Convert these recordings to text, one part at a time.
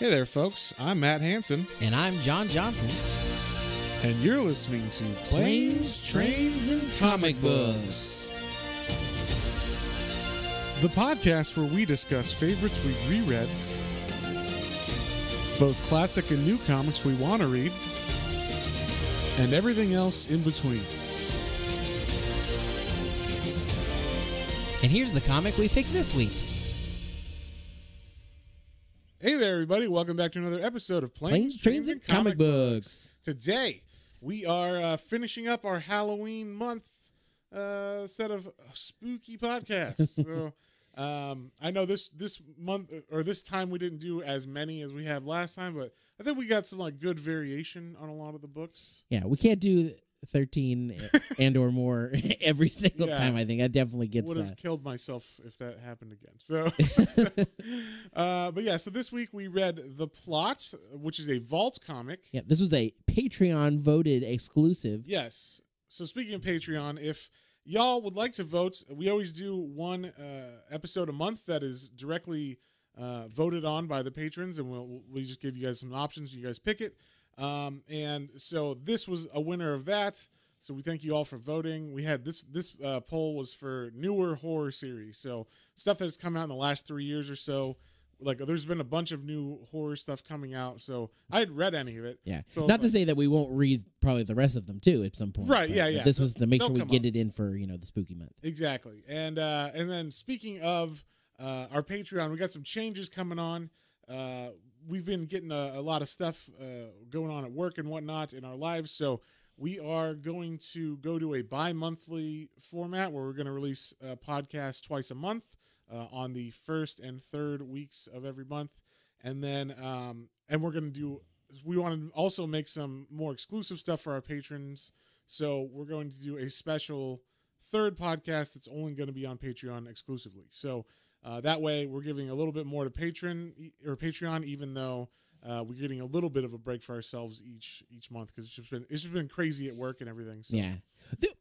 Hey there, folks. I'm Matt Hanson, And I'm John Johnson. and you're listening to Planes, Trains, and Comic Books. The podcast where we discuss favorites we've reread, both classic and new comics we want to read, and everything else in between. And here's the comic we picked this week. Everybody. Welcome back to another episode of Planes, Planes, Trains, and Comic Books. Today, we are uh, finishing up our Halloween month uh, set of spooky podcasts. so, um, I know this this month or this time we didn't do as many as we have last time, but I think we got some like good variation on a lot of the books. Yeah, we can't do 13 and or more every single Yeah. time. I think i definitely gets. Would have killed myself if that happened again. So, so, uh, but yeah. So this week we read the plot, which is a Vault comic. yeah, this was a Patreon voted exclusive. Yes. So speaking of Patreon, if y'all would like to vote, we always do one uh, episode a month that is directly uh, voted on by the patrons, and we'll we just give you guys some options. You guys pick it. Um, and so this was a winner of that. So we thank you all for voting. We had this this uh, poll was for newer horror series, so stuff that has come out in the last three years or so. Like there's been a bunch of new horror stuff coming out, so I hadn't read any of it. Yeah, So not to say that we won't read probably the rest of them too at some point. Right, yeah, yeah. This was to make They'll sure we get up. it in for you know the spooky month. Exactly. And uh, and then speaking of uh, our Patreon, we got some changes coming on. Uh, we've been getting a, a lot of stuff uh, going on at work and whatnot in our lives, so we are going to go to a bi-monthly format where we're going to release a podcast twice a month uh, on the first and third weeks of every month, and then um, and we're going to do. We want to also make some more exclusive stuff for our patrons. So we're going to do a special third podcast that's only going to be on Patreon exclusively. So uh, that way, we're giving a little bit more to patron or Patreon, even though uh, we're getting a little bit of a break for ourselves each each month because it's just been it's just been crazy at work and everything. So Yeah.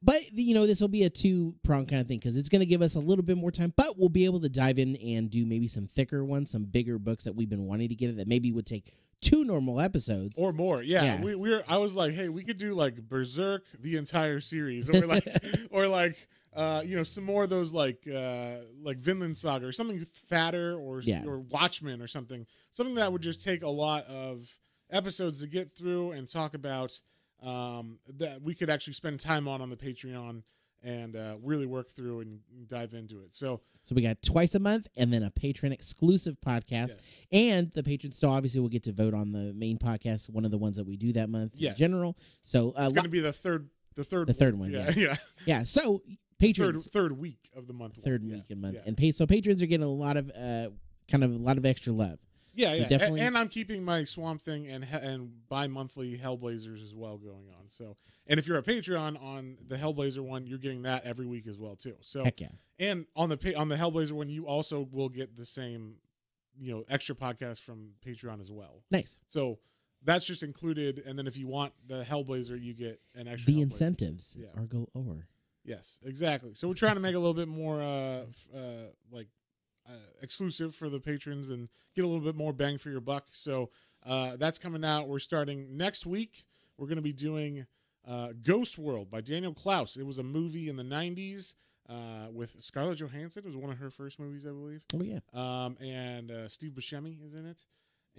But you know, this will be a two prong kind of thing because it's going to give us a little bit more time, but we'll be able to dive in and do maybe some thicker ones, some bigger books that we've been wanting to get that maybe would take two normal episodes. or more. Yeah, Yeah. we we were. I was like, hey, we could do like Berserk the entire series, or like or like. Uh, you know, some more of those like uh, like Vinland Saga or something fatter, or Yeah. or Watchmen or something, something that would just take a lot of episodes to get through and talk about. Um, that we could actually spend time on on the Patreon and uh, really work through and dive into it. So So we got twice a month and then a patron exclusive podcast. Yes. And the patrons still obviously will get to vote on the main podcast, one of the ones that we do that month Yes. in general. So uh, it's going to be the third, the third, The third one, Yeah, yeah, yeah, so third patrons third week of the month. one. third Yeah, week in month. Yeah. And pay so patrons are getting a lot of uh kind of a lot of extra love. Yeah, So yeah, definitely- And, I'm keeping my Swamp Thing and and bi-monthly Hellblazers as well going on. So, and if you're a Patreon on the Hellblazer one, you're getting that every week as well too. So, Heck yeah. and on the pa- on the Hellblazer one, you also will get the same, you know, extra podcast from Patreon as well. Nice. So that's just included. And then if you want the Hellblazer, you get an extra. The Hellblazer. incentives Yeah. are galore. Yes, exactly. So we're trying to make it a little bit more uh, f- uh like uh, exclusive for the patrons and get a little bit more bang for your buck. So uh, that's coming out. We're starting next week. We're going to be doing uh, Ghost World by Daniel Clowes. It was a movie in the '90s uh, with Scarlett Johansson. It was one of her first movies, I believe. Oh yeah. Um, and uh, Steve Buscemi is in it.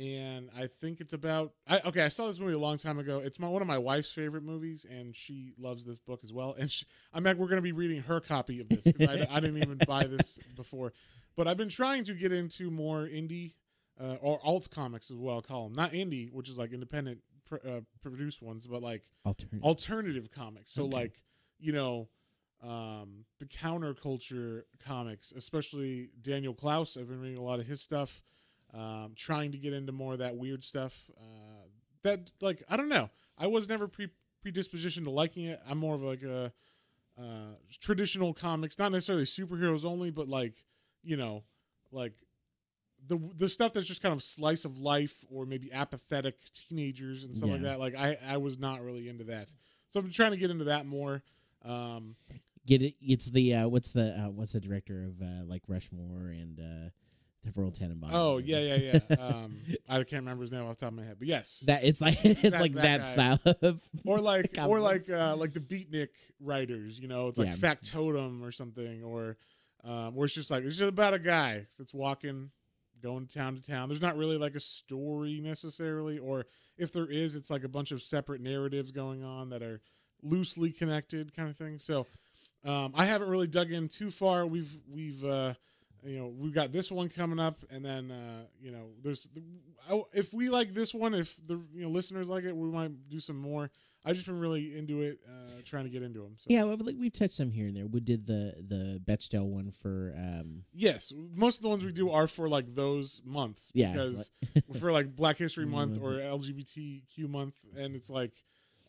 And I think it's about. I, okay, I saw this movie a long time ago. It's my one of my wife's favorite movies, and she loves this book as well. And she, I'm like, we're going to be reading her copy of this because I, I didn't even buy this before. But I've been trying to get into more indie uh, or alt comics as well. I'll call them not indie, which is like independent pr- uh, produced ones, but like Alternative. alternative comics. So Okay. like, you know, um, the counterculture comics, especially Daniel Clowes. I've been reading a lot of his stuff. Um, trying to get into more of that weird stuff. Uh, that like I don't know. I was never pre predispositioned to liking it. I'm more of like a uh, traditional comics, not necessarily superheroes only, but like you know, like the the stuff that's just kind of slice of life or maybe apathetic teenagers and stuff like that. Like I I was not really into that. So I'm trying to get into that more. Um, Get it? It's the uh, what's the uh, what's the director of uh, like Rushmore and Tenenbaum. Oh yeah, yeah, yeah. Um, I can't remember his name off the top of my head, but yes. That it's like it's That- like that that, style of or like or like uh like the beatnik writers you know it's like Yeah. factotum or something or um where it's just like it's just about a guy that's walking going town to town there's not really like a story necessarily or if there is it's like a bunch of separate narratives going on that are loosely connected kind of thing so um i haven't really dug in too far we've we've uh you know we've got this one coming up and then uh you know there's if we like this one if the you know listeners like it we might do some more i've just been really into it uh trying to get into them so yeah. Well, like we've touched some here and there. We did the the Bechdel one for um yes most of the ones we do are for like those months Yeah, because for like black history month or lgbtq month and it's like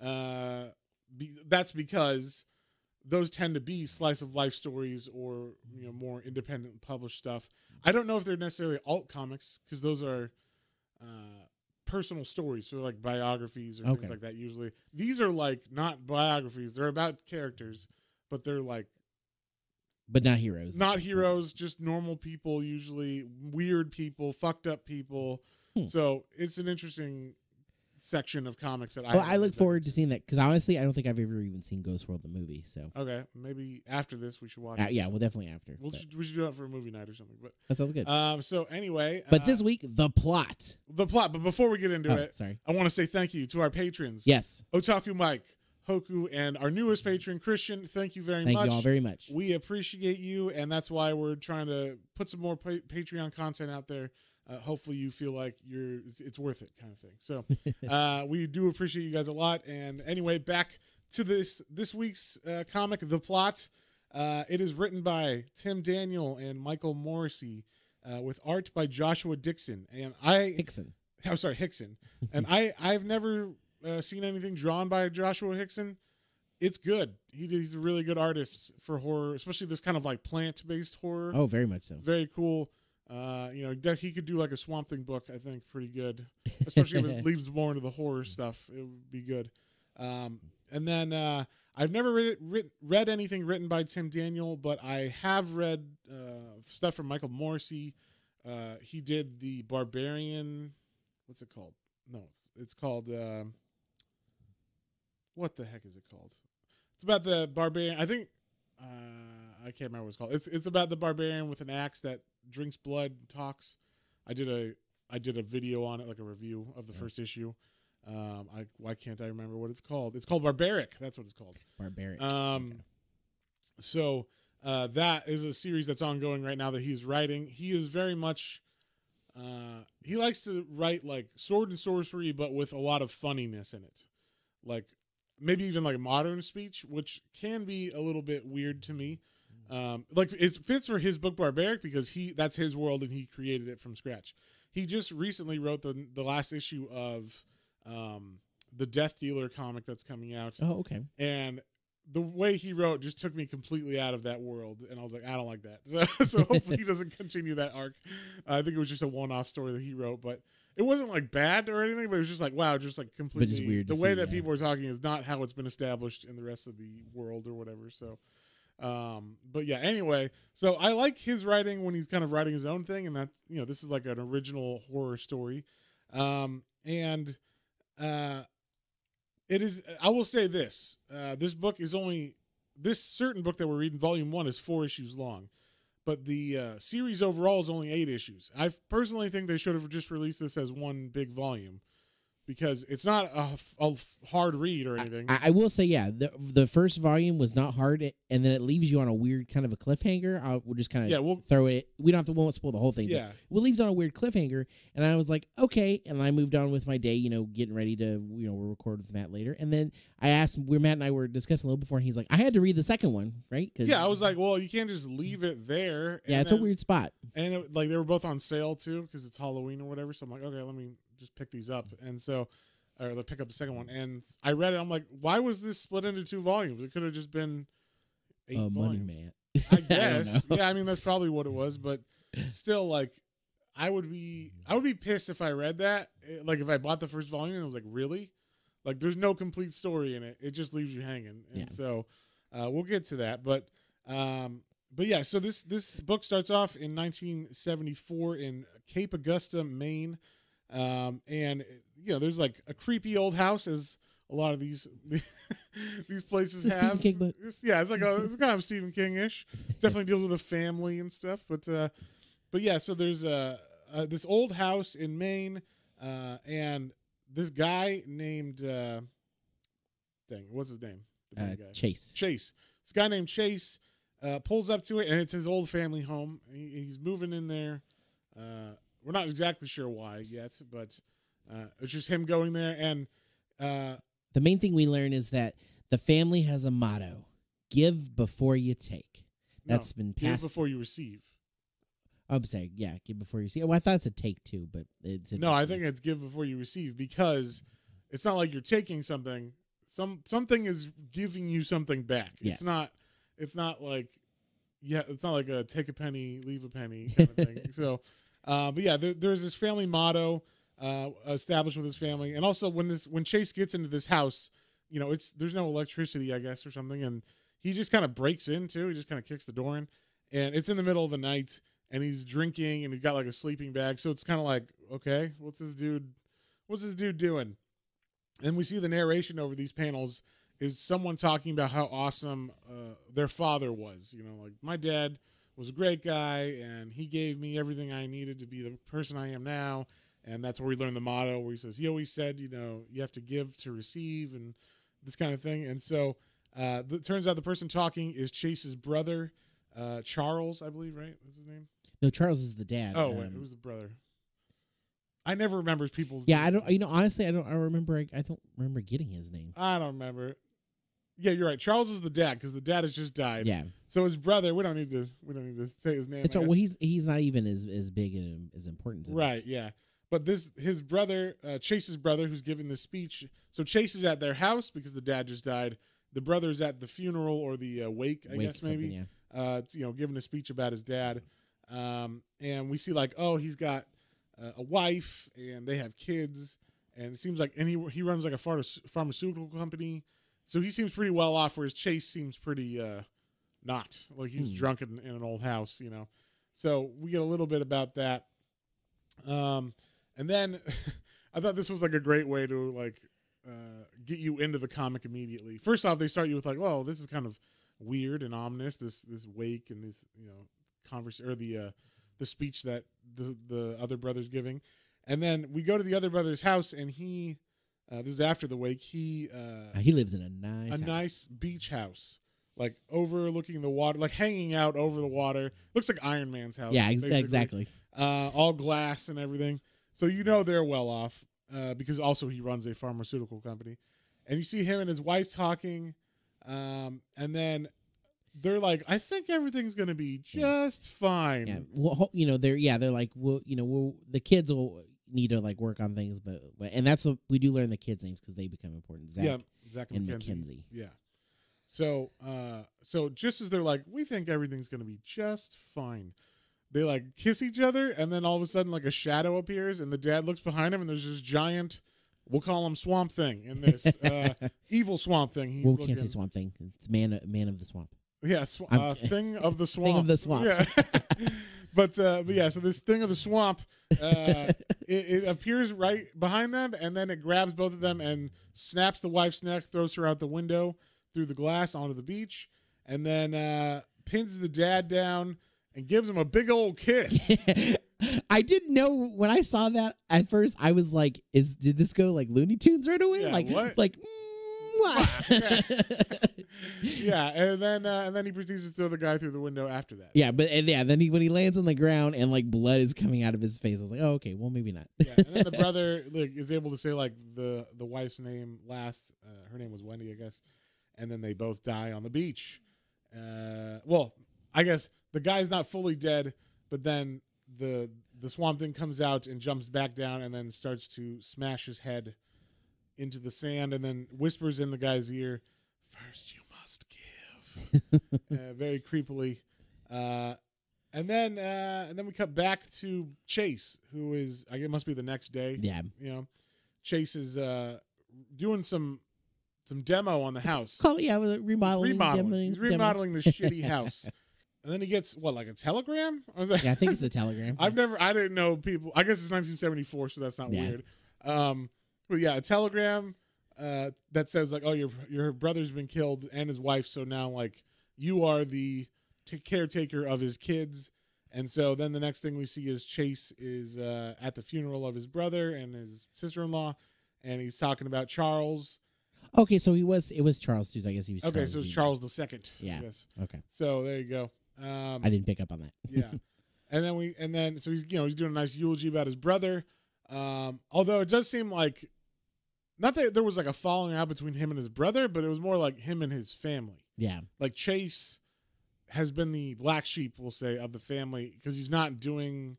uh be, that's because those tend to be slice of life stories or you know more independent published stuff i don't know if they're necessarily alt comics because those are uh personal stories so like biographies or Okay. things like that usually these are like not biographies they're about characters but they're like but not heroes. not heroes, just normal people, usually weird people, fucked up people. Hmm. So it's an interesting section of comics that I. Well, I look forward to seeing that because honestly, I don't think I've ever even seen Ghost World the movie. So Okay, maybe after this we should watch. uh, yeah, well, definitely after. We'll, but we should do it for a movie night or something. But that sounds good. um, so anyway, but uh, this week, the plot. the plot. But before we get into Oh, it, sorry. I want to say thank you to our patrons. Yes, Otaku Mike, Hoku, and our newest patron Christian. Thank you very thank much. Thank you all very much. We appreciate you, and that's why we're trying to put some more pa- Patreon content out there. Uh, hopefully, you feel like you're it's, it's worth it, kind of thing. So, uh, we do appreciate you guys a lot. And anyway, back to this this week's uh, comic, The Plot. Uh, it is written by Tim Daniel and Michael Moreci, uh, with art by Joshua Dixon. And I, Hixson. I'm sorry, Hixson. and I I've never uh, seen anything drawn by Joshua Hixson. It's good. He, he's a really good artist for horror, especially this kind of like plant based horror. Oh, very much so. Very cool. Uh, you know, he could do like a Swamp Thing book. I think pretty good, especially if it leaves more into the horror stuff. It would be good. Um, and then uh, I've never read, read read anything written by Tim Daniel, but I have read uh, stuff from Michael Moreci. Uh, he did the Barbarian. What's it called? No, it's, it's called. um what the heck is it called? It's about the barbarian. I think uh, I can't remember what it's called. It's it's about the barbarian with an axe that drinks blood, and talks. I did a I did a video on it, like a review of the first issue. Um, I why can't I remember what it's called? It's called Barbaric. That's what it's called. Barbaric. Um, so uh, that is a series that's ongoing right now that he's writing. He is very much. Uh, he likes to write like sword and sorcery, but with a lot of funniness in it, like maybe even like modern speech, which can be a little bit weird to me. Um, like it fits for his book Barbaric because he that's his world and he created it from scratch. He just recently wrote the the last issue of um, the Death Dealer comic that's coming out, oh, okay. and the way he wrote just took me completely out of that world and i was like i don't like that so, so hopefully he doesn't continue that arc uh, i think it was just a one-off story that he wrote but it wasn't like bad or anything but it was just like wow just like completely weird the way see, that yeah. people are talking is not how it's been established in the rest of the world or whatever so um but yeah anyway so i like his writing when he's kind of writing his own thing and that you know this is like an original horror story. Um and uh it is i will say this uh this book is only this certain book that we're reading volume one is four issues long but the uh, series overall is only eight issues. I personally think they should have just released this as one big volume because it's not a, a hard read or anything I, I will say, yeah, the the first volume was not hard, and then it leaves you on a weird kind of a cliffhanger. I'll, we'll just kind of yeah we'll throw it. We don't have to we won't spoil the whole thing. yeah but it leaves on a weird cliffhanger, and I was like, okay, and I moved on with my day. You know, getting ready to you know we'll record with Matt later, and then I asked where Matt and I were discussing a little before, and he's like, I had to read the second one, right? 'Cause- yeah i was like well you can't just leave it there yeah, it's a weird spot. and it, like they were both on sale too because it's Halloween or whatever. So I'm like, okay, let me just pick these up, and so or let pick up the second one. And I read it. I'm like, why was this split into two volumes? It could have just been eight money volumes. man. I guess. know. yeah, I mean that's probably what it was, but still, like, I would be I would be pissed if I read that. eh, Like if I bought the first volume and I was like, really? Like there's no complete story in it. It just leaves you hanging. And Yeah. so uh, we'll get to that. But um, but yeah, so this this book starts off in 1974 in Cape Augusta, Maine, um, and you know there's like a creepy old house as a lot of these these places It's a have. Stephen King yeah, it's like a it's kind of Stephen King ish. Definitely deals with a family and stuff, but uh, but yeah, so there's uh, uh, this old house in Maine, uh, and this guy named uh, dang, what's his name? The Uh, guy. Chase. Chase. This guy named Chase uh, pulls up to it, and it's his old family home. He, he's moving in there. We're not exactly sure why yet, but uh, it's just him going there. And uh, The main thing we learn is that the family has a motto: "Give before you take." no, That's been give passed. before you receive. I'm saying, yeah, give before you see. Well, I thought it's a take two, but it's No, I think it's give before you receive because it's not like you're taking something. Some something is giving you something back. Yes. It's not. It's not like. Yeah, it's not like a take a penny, leave a penny kind of thing. So, uh, but yeah, there, there's this family motto uh, established with his family, and also when this when Chase gets into this house, you know, it's there's no electricity, I guess, or something, and he just kind of breaks into. He just kind of kicks the door in, and it's in the middle of the night, and he's drinking, and he's got like a sleeping bag, so it's kind of like, okay, what's this dude, what's this dude doing? And we see the narration over these panels is someone talking about how awesome uh, their father was. You know, like my dad was a great guy, and he gave me everything I needed to be the person I am now. And that's where we learned the motto where he says, he always said, you know, you have to give to receive and this kind of thing. And so uh, it turns out the person talking is Chase's brother, uh, Charles, I believe, right? That's his name. no. Charles is the dad. Oh, wait, um, who's the brother? I never remember people's. yeah, I don't. You know, honestly, I don't. I remember. I, I don't remember getting his name. I don't remember. Yeah, you're right. Charles is the dad because the dad has just died. Yeah, So his brother, we don't need to. We don't need to say his name. it's all, well. He's he's not even as as big and as important. As Right, yeah. But this his brother, uh, Chase's brother, who's giving the speech. So Chase is at their house because the dad just died. The brother's at the funeral or the uh, wake, I Wake guess maybe. Yeah. Uh, you know, giving a speech about his dad. Um, and we see like, oh, he's got uh, a wife and they have kids, and it seems like, and he he runs like a pharma- pharmaceutical company, so he seems pretty well off. Whereas Chase seems pretty uh, not like he's Hmm. drunk in, in an old house, you know. So we get a little bit about that. Um, and then I thought this was like a great way to like uh, get you into the comic immediately. First off, they start you with like, "Well, this is kind of weird and ominous. This this wake and this you know converse or the uh, the speech that the the other brother's giving." And then we go to the other brother's house, and he uh, this is after the wake. He uh, Uh, he lives in a nice. a house. nice beach house. Like overlooking the water, like hanging out over the water. Looks like Iron Man's house. Yeah, ex- exactly. uh, all glass and everything. So you know they're well off uh, because also he runs a pharmaceutical company, and you see him and his wife talking, um, and then they're like, "I think everything's gonna be just fine." Yeah. Well, you know, they're yeah, they're like, well, you know, we'll, the kids will need to like work on things, but, but and that's what we do learn the kids' names because they become important. Zach yeah, Zach and McKenzie. Mackenzie. Yeah. So, uh, so just as they're like, we think everything's gonna be just fine. They like kiss each other, and then all of a sudden, like a shadow appears, and the dad looks behind him, and there's this giant. We'll call him Swamp Thing in this uh, evil Swamp Thing. He's Well, we looking, can't say swamp thing. It's man, man of the swamp. Yeah, sw- uh, thing of the swamp. Thing of the swamp. Yeah, but uh, but yeah, so this thing of the swamp, uh, it, it appears right behind them, and then it grabs both of them and snaps the wife's neck, throws her out the window through the glass onto the beach, and then uh, pins the dad down and gives him a big old kiss. I didn't know when I saw that at first. I was like, "Is did this go like Looney Tunes right away? Yeah, like, what? like, mm, what?" Yeah, and then uh, and then he proceeds to throw the guy through the window after that. yeah, but and yeah, then he when he lands on the ground and like blood is coming out of his face, I was like, "Oh, okay, well maybe not." yeah, and then the brother like is able to say like the the wife's name last. Uh, her name was Wendy, I guess, and then they both die on the beach. Uh, well, I guess the guy's not fully dead, but then the the swamp thing comes out and jumps back down and then starts to smash his head into the sand and then whispers in the guy's ear, First you must give." uh, very creepily. Uh, and then uh, and then we cut back to Chase, who is I guess it must be the next day. yeah, You know, Chase is uh, doing some some demo on the house. call yeah, with a remodeling, remodeling. demoing- He's demo. remodeling this shitty house. and then he gets what like a telegram. I was like, Yeah, I think it's a telegram. I've never, I didn't know people. I guess it's 1974, so that's not Yeah. weird. Um, but yeah, a telegram uh, that says like, oh, your your brother's been killed and his wife, so now like you are the t- caretaker of his kids. And so then the next thing we see is Chase is uh, at the funeral of his brother and his sister-in-law, and he's talking about Charles. okay, so he was. It was Charles too. So I guess he was. Okay, Charles so it's. Charles the second. Yeah. Yes. Okay, So there you go. Um, I didn't pick up on that. yeah and then we and then so he's you know he's doing a nice eulogy about his brother um although it does seem like not that there was like a falling out between him and his brother but it was more like him and his family. Yeah, like chase has been the black sheep we'll say of the family because he's not doing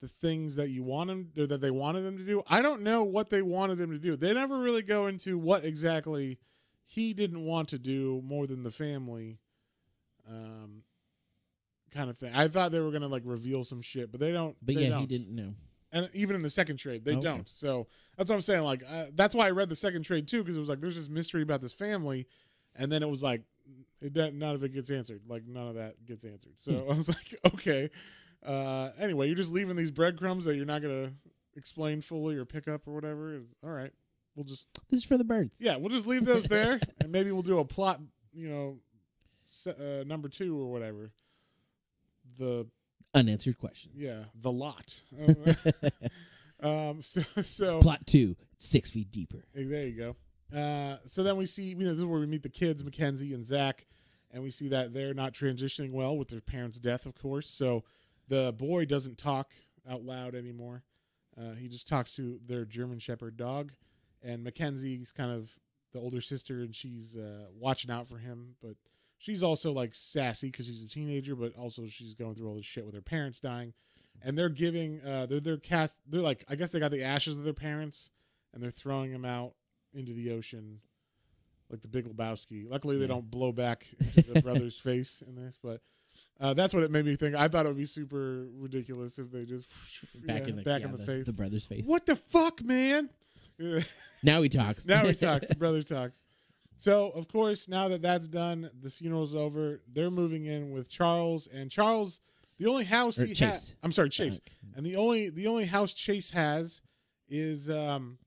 the things that you want him or that they wanted him to do. I don't know what they wanted him to do. They never really go into what exactly he didn't want to do more than the family um kind of thing. I thought they were gonna like reveal some shit but they don't but they yeah, don't. he didn't know. And even in the second trade they Okay. don't so that's what i'm saying like uh, that's why i read the second trade too because it was like there's this mystery about this family and then it was like it doesn't- none of it gets answered like none of that gets answered so Hmm. i was like okay uh anyway you're just leaving these breadcrumbs that you're not gonna explain fully or pick up or whatever is all right we'll just This is for the birds. yeah we'll just leave those there and maybe we'll do a plot you know uh, number two or whatever the Unanswered questions. yeah the lot um so so Plot two: six feet deeper. Hey, There you go. Uh, so then we see, you know, this is where we meet the kids, Mackenzie and Zach, and we see that they're not transitioning well with their parents' death, of course. So the boy doesn't talk out loud anymore. Uh, he just talks to their German Shepherd dog, and Mackenzie's kind of the older sister, and she's uh, watching out for him, but she's also like sassy because she's a teenager, but also she's going through all this shit with her parents dying, and they're giving, uh, they're they're cast, they're like, I guess they got the ashes of their parents, and they're throwing them out into the ocean like the Big Lebowski. Luckily, they Yeah. don't blow back into the brother's face in this, but uh, that's what it made me think. I thought it would be super ridiculous if they just Back yeah, in the back yeah, in the, face. the brother's face. What the fuck, man? Now he talks. now he talks. The brother talks. So of course, now that that's done, the funeral's over. They're moving in with Charles, and Charles, the only house Or he has, I'm sorry, Chase. Fuck. And the only the only house Chase has is um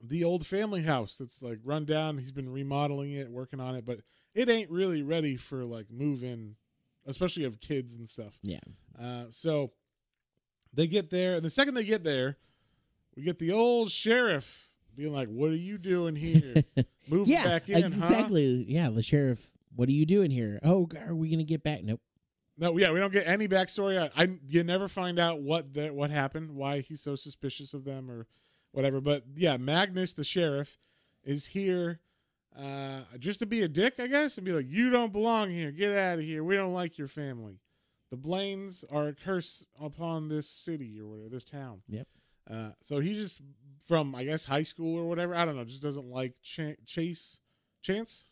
the old family house that's like run down. He's been remodeling it, working on it, but it ain't really ready for like move in, especially of kids and stuff. Yeah. Uh, so they get there, and the second they get there, we get the old sheriff being like, "What are you doing here? Moving Yeah. back in, huh?" exactly. Yeah. The sheriff. What are you doing here? Oh, are we gonna get back? Nope. No, yeah, we don't get any backstory. I, I you never find out what the, what happened, why he's so suspicious of them or whatever. But yeah, Magnus, the sheriff, is here uh, just to be a dick, I guess, and be like, "You don't belong here. Get out of here. We don't like your family. The Blaines are a curse upon this city or whatever, this town." Yep. Uh, so he just from I guess high school or whatever. I don't know. Just doesn't like Ch- Chase, Chance,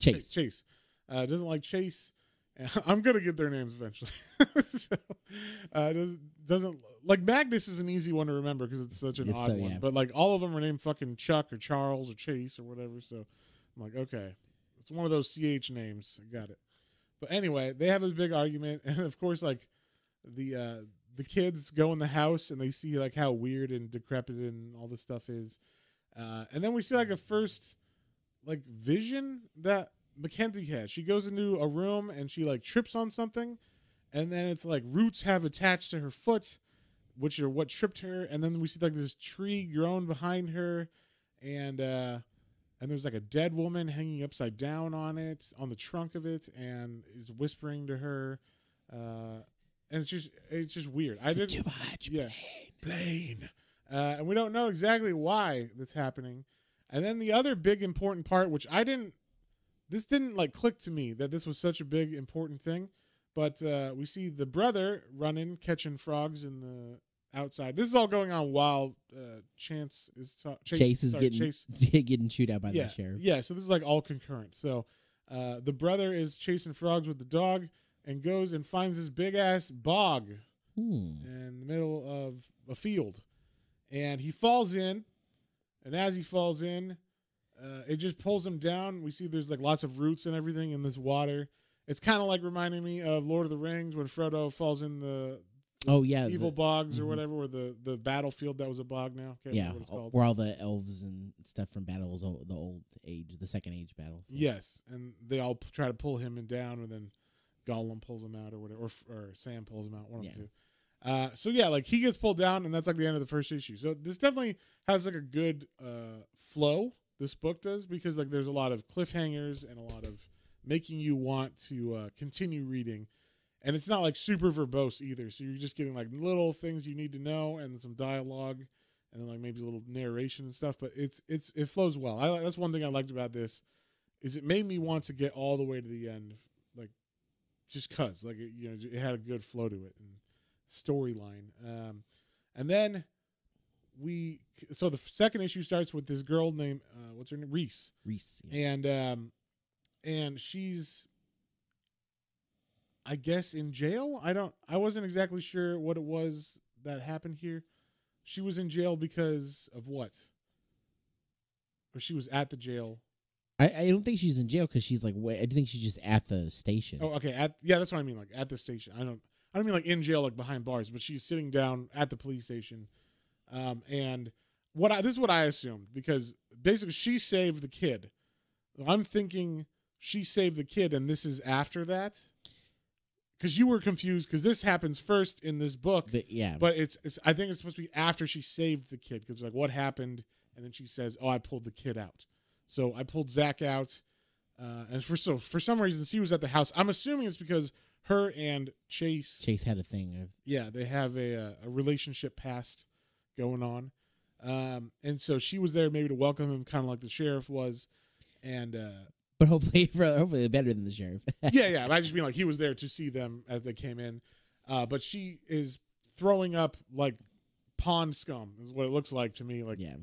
Chase. Chase. Uh, doesn't like Chase. I'm gonna get their names eventually. so, uh, doesn't, doesn't like Magnus is an easy one to remember because it's such an It's odd so- one. yeah. But like all of them are named fucking Chuck or Charles or Chase or whatever. So I'm like, okay, it's one of those ch names. I got it. But anyway, they have this big argument, and of course, like the uh, the kids go in the house and they see like how weird and decrepit and all this stuff is, uh, and then we see like a first like vision that Mackenzie had. She goes into a room and she like trips on something, and then it's like roots have attached to her foot, which are what tripped her. And then we see like this tree grown behind her, and uh, and there's like a dead woman hanging upside down on it, on the trunk of it, and is whispering to her. Uh, and it's just it's just weird. I didn't Too much. yeah. Blaine. Uh, and we don't know exactly why that's happening. And then the other big important part, which I didn't, this didn't like click to me that this was such a big important thing. But uh, we see the brother running, catching frogs in the outside. This is all going on while uh, Chance is ta- Chase, Chase is sorry, getting Chase getting chewed out by yeah, the sheriff. Yeah, so this is like all concurrent. So uh, the brother is chasing frogs with the dog and goes and finds this big ass bog Hmm. in the middle of a field. And he falls in, and as he falls in, uh, it just pulls him down. We see there's like lots of roots and everything in this water, It's kind of like reminding me of Lord of the Rings when Frodo falls in the Oh yeah, evil the- bogs or mhm. whatever, or the the battlefield that was a bog now. Yeah, what it's called. where all the elves and stuff from battles, the old age, the second age battles. Yes, and they all p- try to pull him in down, and then Gollum pulls him out, or whatever, or, or Sam pulls him out. One Yeah. of the two. Uh, so yeah, like he gets pulled down, and that's like the end of the first issue. So this definitely has like a good uh, flow. This book does because like there's a lot of cliffhangers and a lot of making you want to uh, continue reading, and it's not like super verbose either. So you're just getting like little things you need to know and some dialogue, and then like maybe a little narration and stuff. But it's it's it flows well. I that's one thing I liked about this is it made me want to get all the way to the end, just cause like it, you know it had a good flow to it and storyline. Um, and then we so the second issue starts with this girl named uh, what's her name Reese, Reese. Yeah. and um, and she's I guess in jail. I don't. I wasn't exactly sure what it was that happened here. She was in jail because of what? Or she was at the jail. I, I don't think she's in jail because she's like. Wait, I think she's just at the station. Oh, okay. At yeah, that's what I mean. Like at the station. I don't. I don't mean like in jail, like behind bars, but she's sitting down at the police station. Um, and what I this is what I assumed because basically she saved the kid. I'm thinking she saved the kid, and this is after that. Because you were confused, because this happens first in this book, But yeah, but it's it's. I think it's supposed to be after she saved the kid, because like what happened, and then she says, "Oh, I pulled the kid out." So I pulled Zach out, uh, and for so for some reason she was at the house. I'm assuming it's because her and Chase, Chase had a thing yeah, they have a a, a relationship past going on, um, and so she was there maybe to welcome him, kind of like the sheriff was, and uh, but hopefully for hopefully better than the sheriff. yeah, yeah. I just mean like he was there to see them as they came in, uh, but she is throwing up like pond scum is what it looks like to me, like yeah,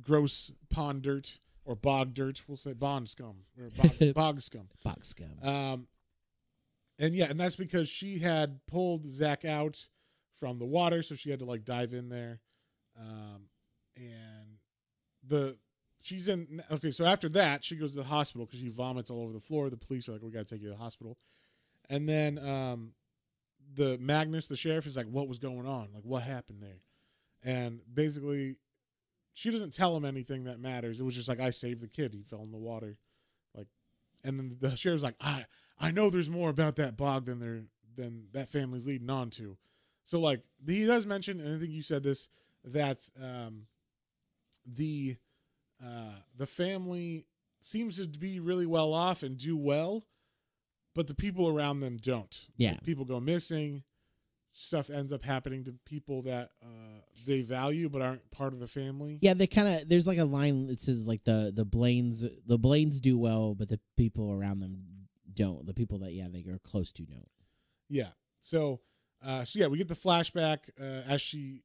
gross pond dirt or bog dirt. We'll say bond scum or bog, bog scum. Bog scum. Um, and yeah, and that's because she had pulled Zach out from the water, so she had to like dive in there. Um, and the she's in okay. So after that, she goes to the hospital because she vomits all over the floor. The police are like, "We got to take you to the hospital." And then um, the Magnus, the sheriff, is like, "What was going on? Like, what happened there?" And basically, she doesn't tell him anything that matters. It was just like, "I saved the kid. He fell in the water." Like, and then the sheriff's like, "I I know there's more about that bog than there than that family's leading on to." So like he does mention, and I think you said this that um, the uh, the family seems to be really well off and do well, but the people around them don't. Yeah. people go missing. Stuff ends up happening to people that uh, they value but aren't part of the family. Yeah, they kind of there's like a line that says like the the Blaines the Blaines do well, but the people around them don't. The people that yeah they are close to don't. Yeah. So, uh, so yeah, we get the flashback uh, as she,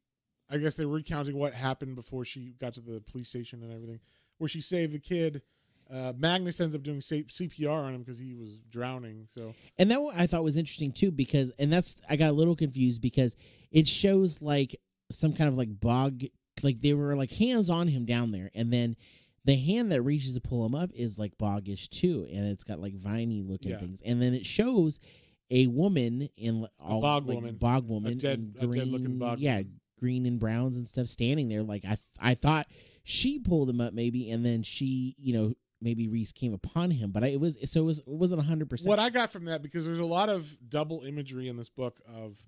I guess they're recounting what happened before she got to the police station and everything, where she saved the kid. Uh, Magnus ends up doing C- CPR on him because he was drowning. So And that I thought was interesting too because and that's I got a little confused because it shows like some kind of like bog like they were like hands on him down there and then the hand that reaches to pull him up is like boggish too and it's got like viney looking Yeah. things and then it shows a woman in all bog like, woman. bog woman dead- a green- bog yeah woman. green and browns and stuff standing there like I th- I thought she pulled him up maybe and then she you know maybe Reese came upon him but I, it was so it was it wasn't hundred percent what I got from that because there's a lot of double imagery in this book of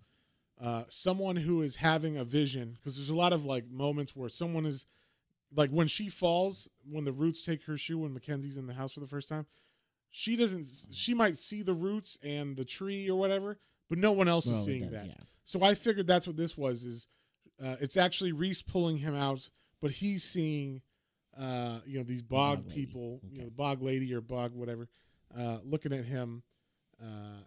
uh, someone who is having a vision because there's a lot of like moments where someone is like when she falls when the roots take her shoe when Mackenzie's in the house for the first time she doesn't she might see the roots and the tree or whatever but no one else Well, is seeing does, that yeah. so I figured that's what this was is uh, it's actually Reese pulling him out but he's seeing uh, you know these bog, bog people you Okay. know bog lady or bog whatever uh, looking at him uh,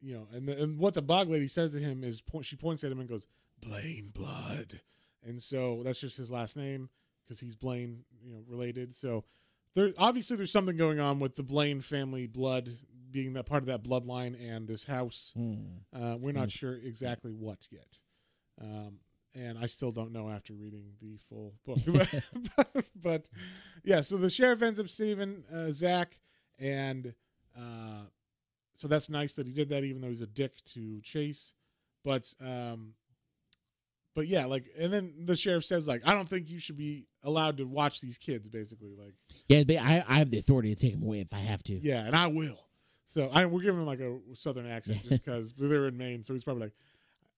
you know, and the, and what the bog lady says to him is point. She points at him and goes, "Blaine blood," and so that's just his last name because he's Blaine, you know, related. So there obviously there's something going on with the Blaine family blood being that part of that bloodline and this house. Hmm. Uh, we're not Mm. sure exactly what yet. Um, and I still don't know after reading the full book. but, but, yeah, so the sheriff ends up saving uh, Zach, and uh, so that's nice that he did that, even though he's a dick to Chase. But um, but yeah, like, and then the sheriff says like, I don't think you should be allowed to watch these kids, basically, like, Yeah, but I, I have the authority to take them away if I have to. yeah, and I will. So I we're giving him like a southern accent just because they're in Maine, so he's probably like,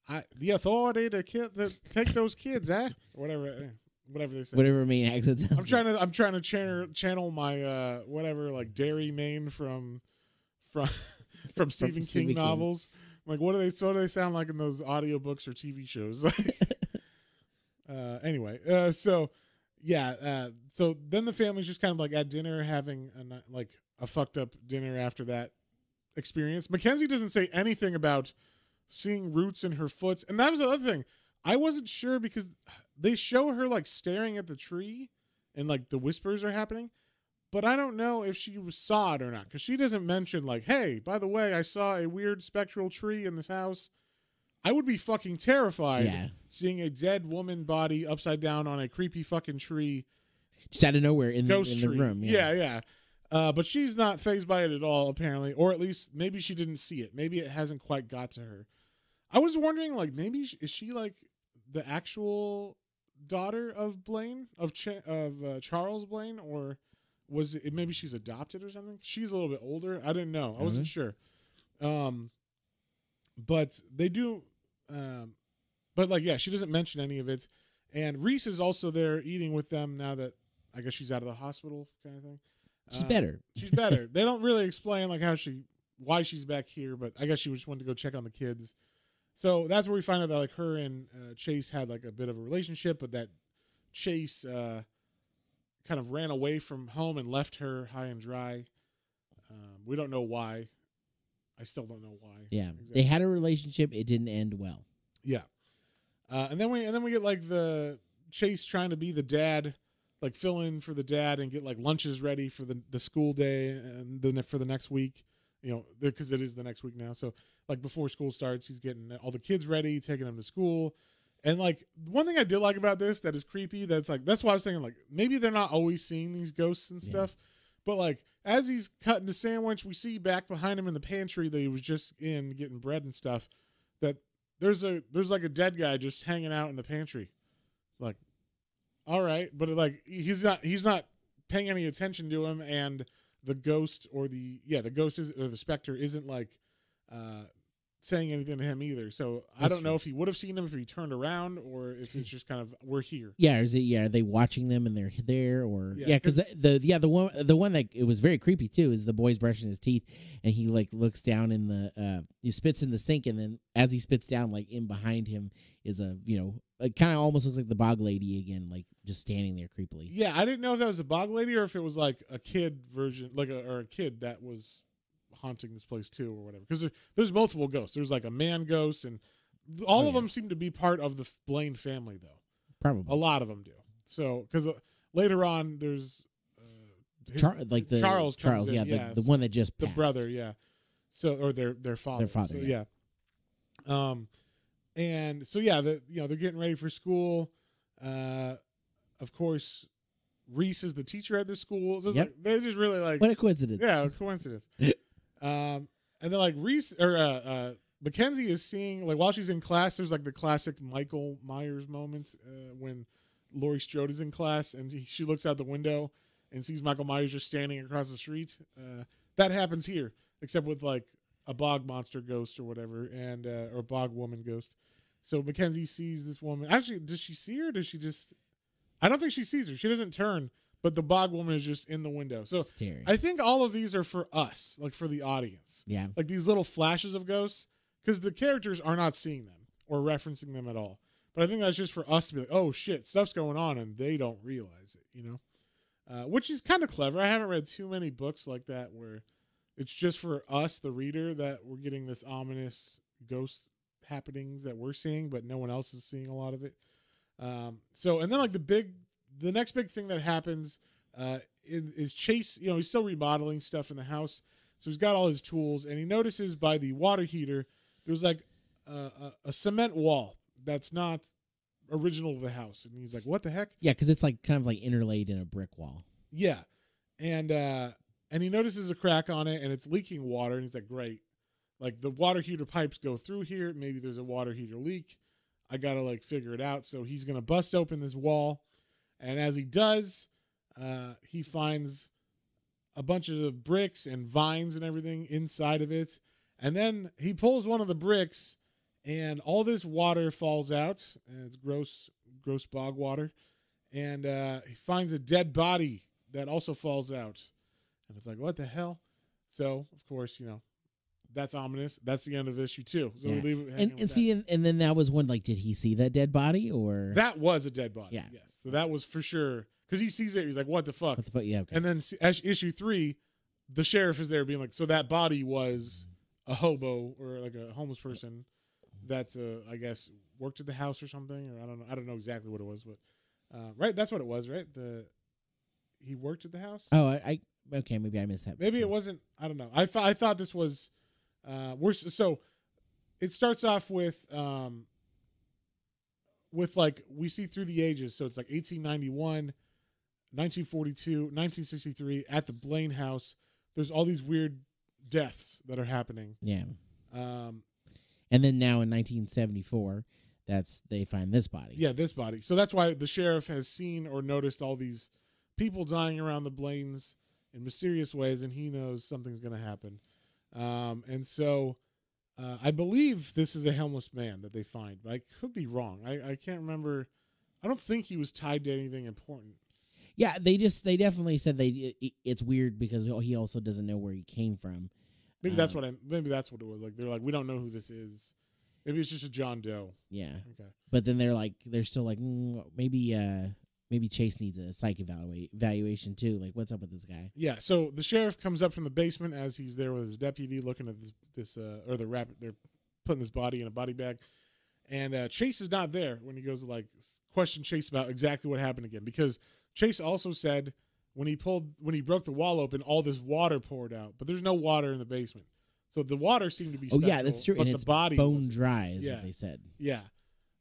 I the authority to kid to take those kids, eh? Whatever, eh, whatever they say. Whatever main accent I'm trying to I'm trying to channel channel my uh whatever like Derry Maine from from from Stephen King Stephen King. novels. Like what do they what do they sound like in those audiobooks or TV shows? uh anyway, uh so yeah, uh so then the family's just kind of like at dinner having a like a fucked up dinner after that experience. Mackenzie doesn't say anything about seeing roots in her foot. And that was the other thing. I wasn't sure because they show her like staring at the tree and like the whispers are happening. But I don't know if she saw it or not because she doesn't mention like, "Hey, by the way, I saw a weird spectral tree in this house." I would be fucking terrified Yeah. seeing a dead woman body upside down on a creepy fucking tree just out of nowhere in, ghost in the room. Yeah, yeah. Uh, but she's not phased by it at all, apparently, or at least maybe she didn't see it. Maybe it hasn't quite got to her. I was wondering, like, maybe is she like the actual daughter of Blaine of Ch- of uh, Charles Blaine, or was it maybe she's adopted or something? She's a little bit older. I didn't know. I wasn't sure. Um, but they do. Um, but like, yeah, she doesn't mention any of it. And Reese is also there eating with them now that I guess she's out of the hospital, kind of thing. She's Uh, better. She's better. they don't really explain like how she, why she's back here, but I guess she just wanted to go check on the kids. So that's where we find out that like her and uh, Chase had like a bit of a relationship, but that Chase uh, kind of ran away from home and left her high and dry. Um, we don't know why. I still don't know why. Yeah. exactly. They had a relationship. It didn't end well. Yeah. Uh, and then we and then we get like the Chase trying to be the dad, like fill in for the dad and get like lunches ready for the the school day and then for the next week. You know, because it is the next week now. So like before school starts, he's getting all the kids ready, taking them to school. And like one thing I did like about this that is creepy, that's like that's why I was thinking like maybe they're not always seeing these ghosts and Yeah. stuff. But like as he's cutting the sandwich, we see back behind him in the pantry that he was just in getting bread and stuff. That there's a there's like a dead guy just hanging out in the pantry. Like, all right, but like he's not he's not paying any attention to him, and the ghost or the yeah the ghost is or the specter isn't like uh saying anything to him either. So I That's don't know true. if he would have seen him if he turned around or if it's just kind of we're here. Yeah, is it? Yeah, are they watching them and they're there, or Yeah, yeah? Because the, the yeah the one the one that it was very creepy too is the boy's brushing his teeth and he like looks down in the uh he spits in the sink and then as he spits down like in behind him is a you know it kind of almost looks like the bog lady again like just standing there creepily. Yeah, I didn't know if that was a bog lady or if it was like a kid version, like a or a kid that was haunting this place too, or whatever. Because there's multiple ghosts. There's like a man ghost, and all Oh, of yeah. them seem to be part of the Blaine family, though. Probably A lot of them do. So, because uh, later on, there's uh, his- Char- like the Charles. Charles, in, yeah, the, yeah, the one that just the brother, yeah. So or their their father. father, So, yeah. yeah. Um, and so yeah, the you know they're getting ready for school. Uh, of course, Reese is the teacher at this school. Just Yep. like, they just really like What a coincidence! yeah, a coincidence. um, and then like Reese or uh, uh, Mackenzie is seeing like while she's in class, there's like the classic Michael Myers moment uh, when Laurie Strode is in class and he, she looks out the window and sees Michael Myers just standing across the street. Uh, that happens here, except with like a bog monster ghost or whatever, and uh, or bog woman ghost. So Mackenzie sees this woman. Actually, does she see her? Or does she just? I don't think she sees her. She doesn't turn, but the bog woman is just in the window. So Staring. I think all of these are for us, like for the audience, yeah, like these little flashes of ghosts, because the characters are not seeing them or referencing them at all. But I think that's just for us to be like, oh shit, stuff's going on, and they don't realize it, you know, uh, which is kind of clever. I haven't read too many books like that where it's just for us, the reader, that we're getting this ominous ghost happenings that we're seeing, but no one else is seeing a lot of it. Um, so, and then like the big, the next big thing that happens uh, is, is Chase. You know, he's still remodeling stuff in the house, so he's got all his tools, and he notices by the water heater there's like a, a, a cement wall that's not original to the house, and he's like, "What the heck?" yeah, because it's like kind of like interlaid in a brick wall. Yeah, and uh, and he notices a crack on it, and it's leaking water, and he's like, "Great." Like the water heater pipes go through here. Maybe there's a water heater leak. I gotta like figure it out. So he's gonna bust open this wall, and as he does, uh, he finds a bunch of bricks and vines and everything inside of it. And then he pulls one of the bricks, and all this water falls out, and it's gross, gross bog water. And uh, he finds a dead body that also falls out, and it's like, what the hell? So of course, you know, that's ominous. That's the end of issue two. So we Yeah. leave it. And, and see, and, and then that was one like, did he see that dead body or that was a dead body. Yeah. Yes. So that was for sure because he sees it. He's like, what the fuck? what the fuck? Yeah, okay. And then issue three, the sheriff is there being like, so that body was a hobo or like a homeless person that's uh, I guess worked at the house or something, or I don't know. I don't know exactly what it was, but uh, right, that's what it was, right? The he worked at the house. oh, I, I okay, maybe I missed that. Maybe it wasn't. I don't know. I thought I thought this was uh, we're so it starts off with um with like we see through the ages. So it's like 1891, 1942, 1963 at the Blaine house. There's all these weird deaths that are happening. Yeah, Um, and then now in 1974, that's they find this body. yeah, this body. So that's why the sheriff has seen or noticed all these people dying around the Blaines in mysterious ways, and he knows something's going to happen. Um, and so uh, I believe this is a helmless man that they find, but I could be wrong. I, I can't remember. I don't think he was tied to anything important. Yeah, they just they definitely said they it, it's weird because he also doesn't know where he came from. Maybe that's Um, what I. Maybe that's what it was. Like they're like, we don't know who this is. Maybe it's just a John Doe. Yeah, Okay. but then they're like they're still like mm, maybe uh maybe Chase needs a psych evaluate evaluation too. Like what's up with this guy? Yeah. So the sheriff comes up from the basement as he's there with his deputy, looking at this, this uh, or the rap. They're putting this body in a body bag, and uh, Chase is not there when he goes to like question Chase about exactly what happened again because Chase also said when he pulled when he broke the wall open, all this water poured out, but there's no water in the basement. So the water seemed to be. Oh yeah, that's true. But and the it's body bone wasn't. dry is Yeah. what they said. Yeah.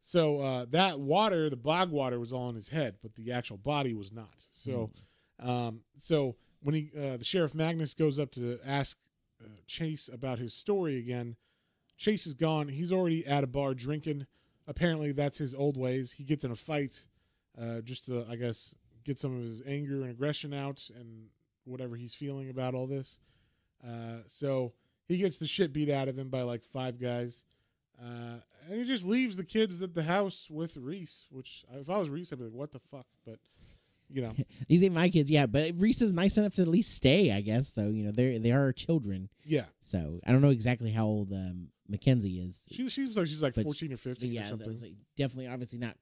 So uh, that water, the bog water, was all on his head, but the actual body was not. So, um, so when he, uh, the sheriff Magnus goes up to ask uh, Chase about his story again, Chase is gone. He's already at a bar drinking. Apparently, that's his old ways. He gets in a fight, uh, just to, I guess, get some of his anger and aggression out and whatever he's feeling about all this. Uh, so he gets the shit beat out of him by like five guys. Uh, and he just leaves the kids at the house with Reese, which if I was Reese, I'd be like, what the fuck? But, you know, These ain't my kids, yeah. But Reese is nice enough to at least stay, I guess. So you know they they are children. yeah. So I don't know exactly how old um, Mackenzie is. She, she's like, she's like But 14 or 15 yeah, or something. like, definitely, obviously not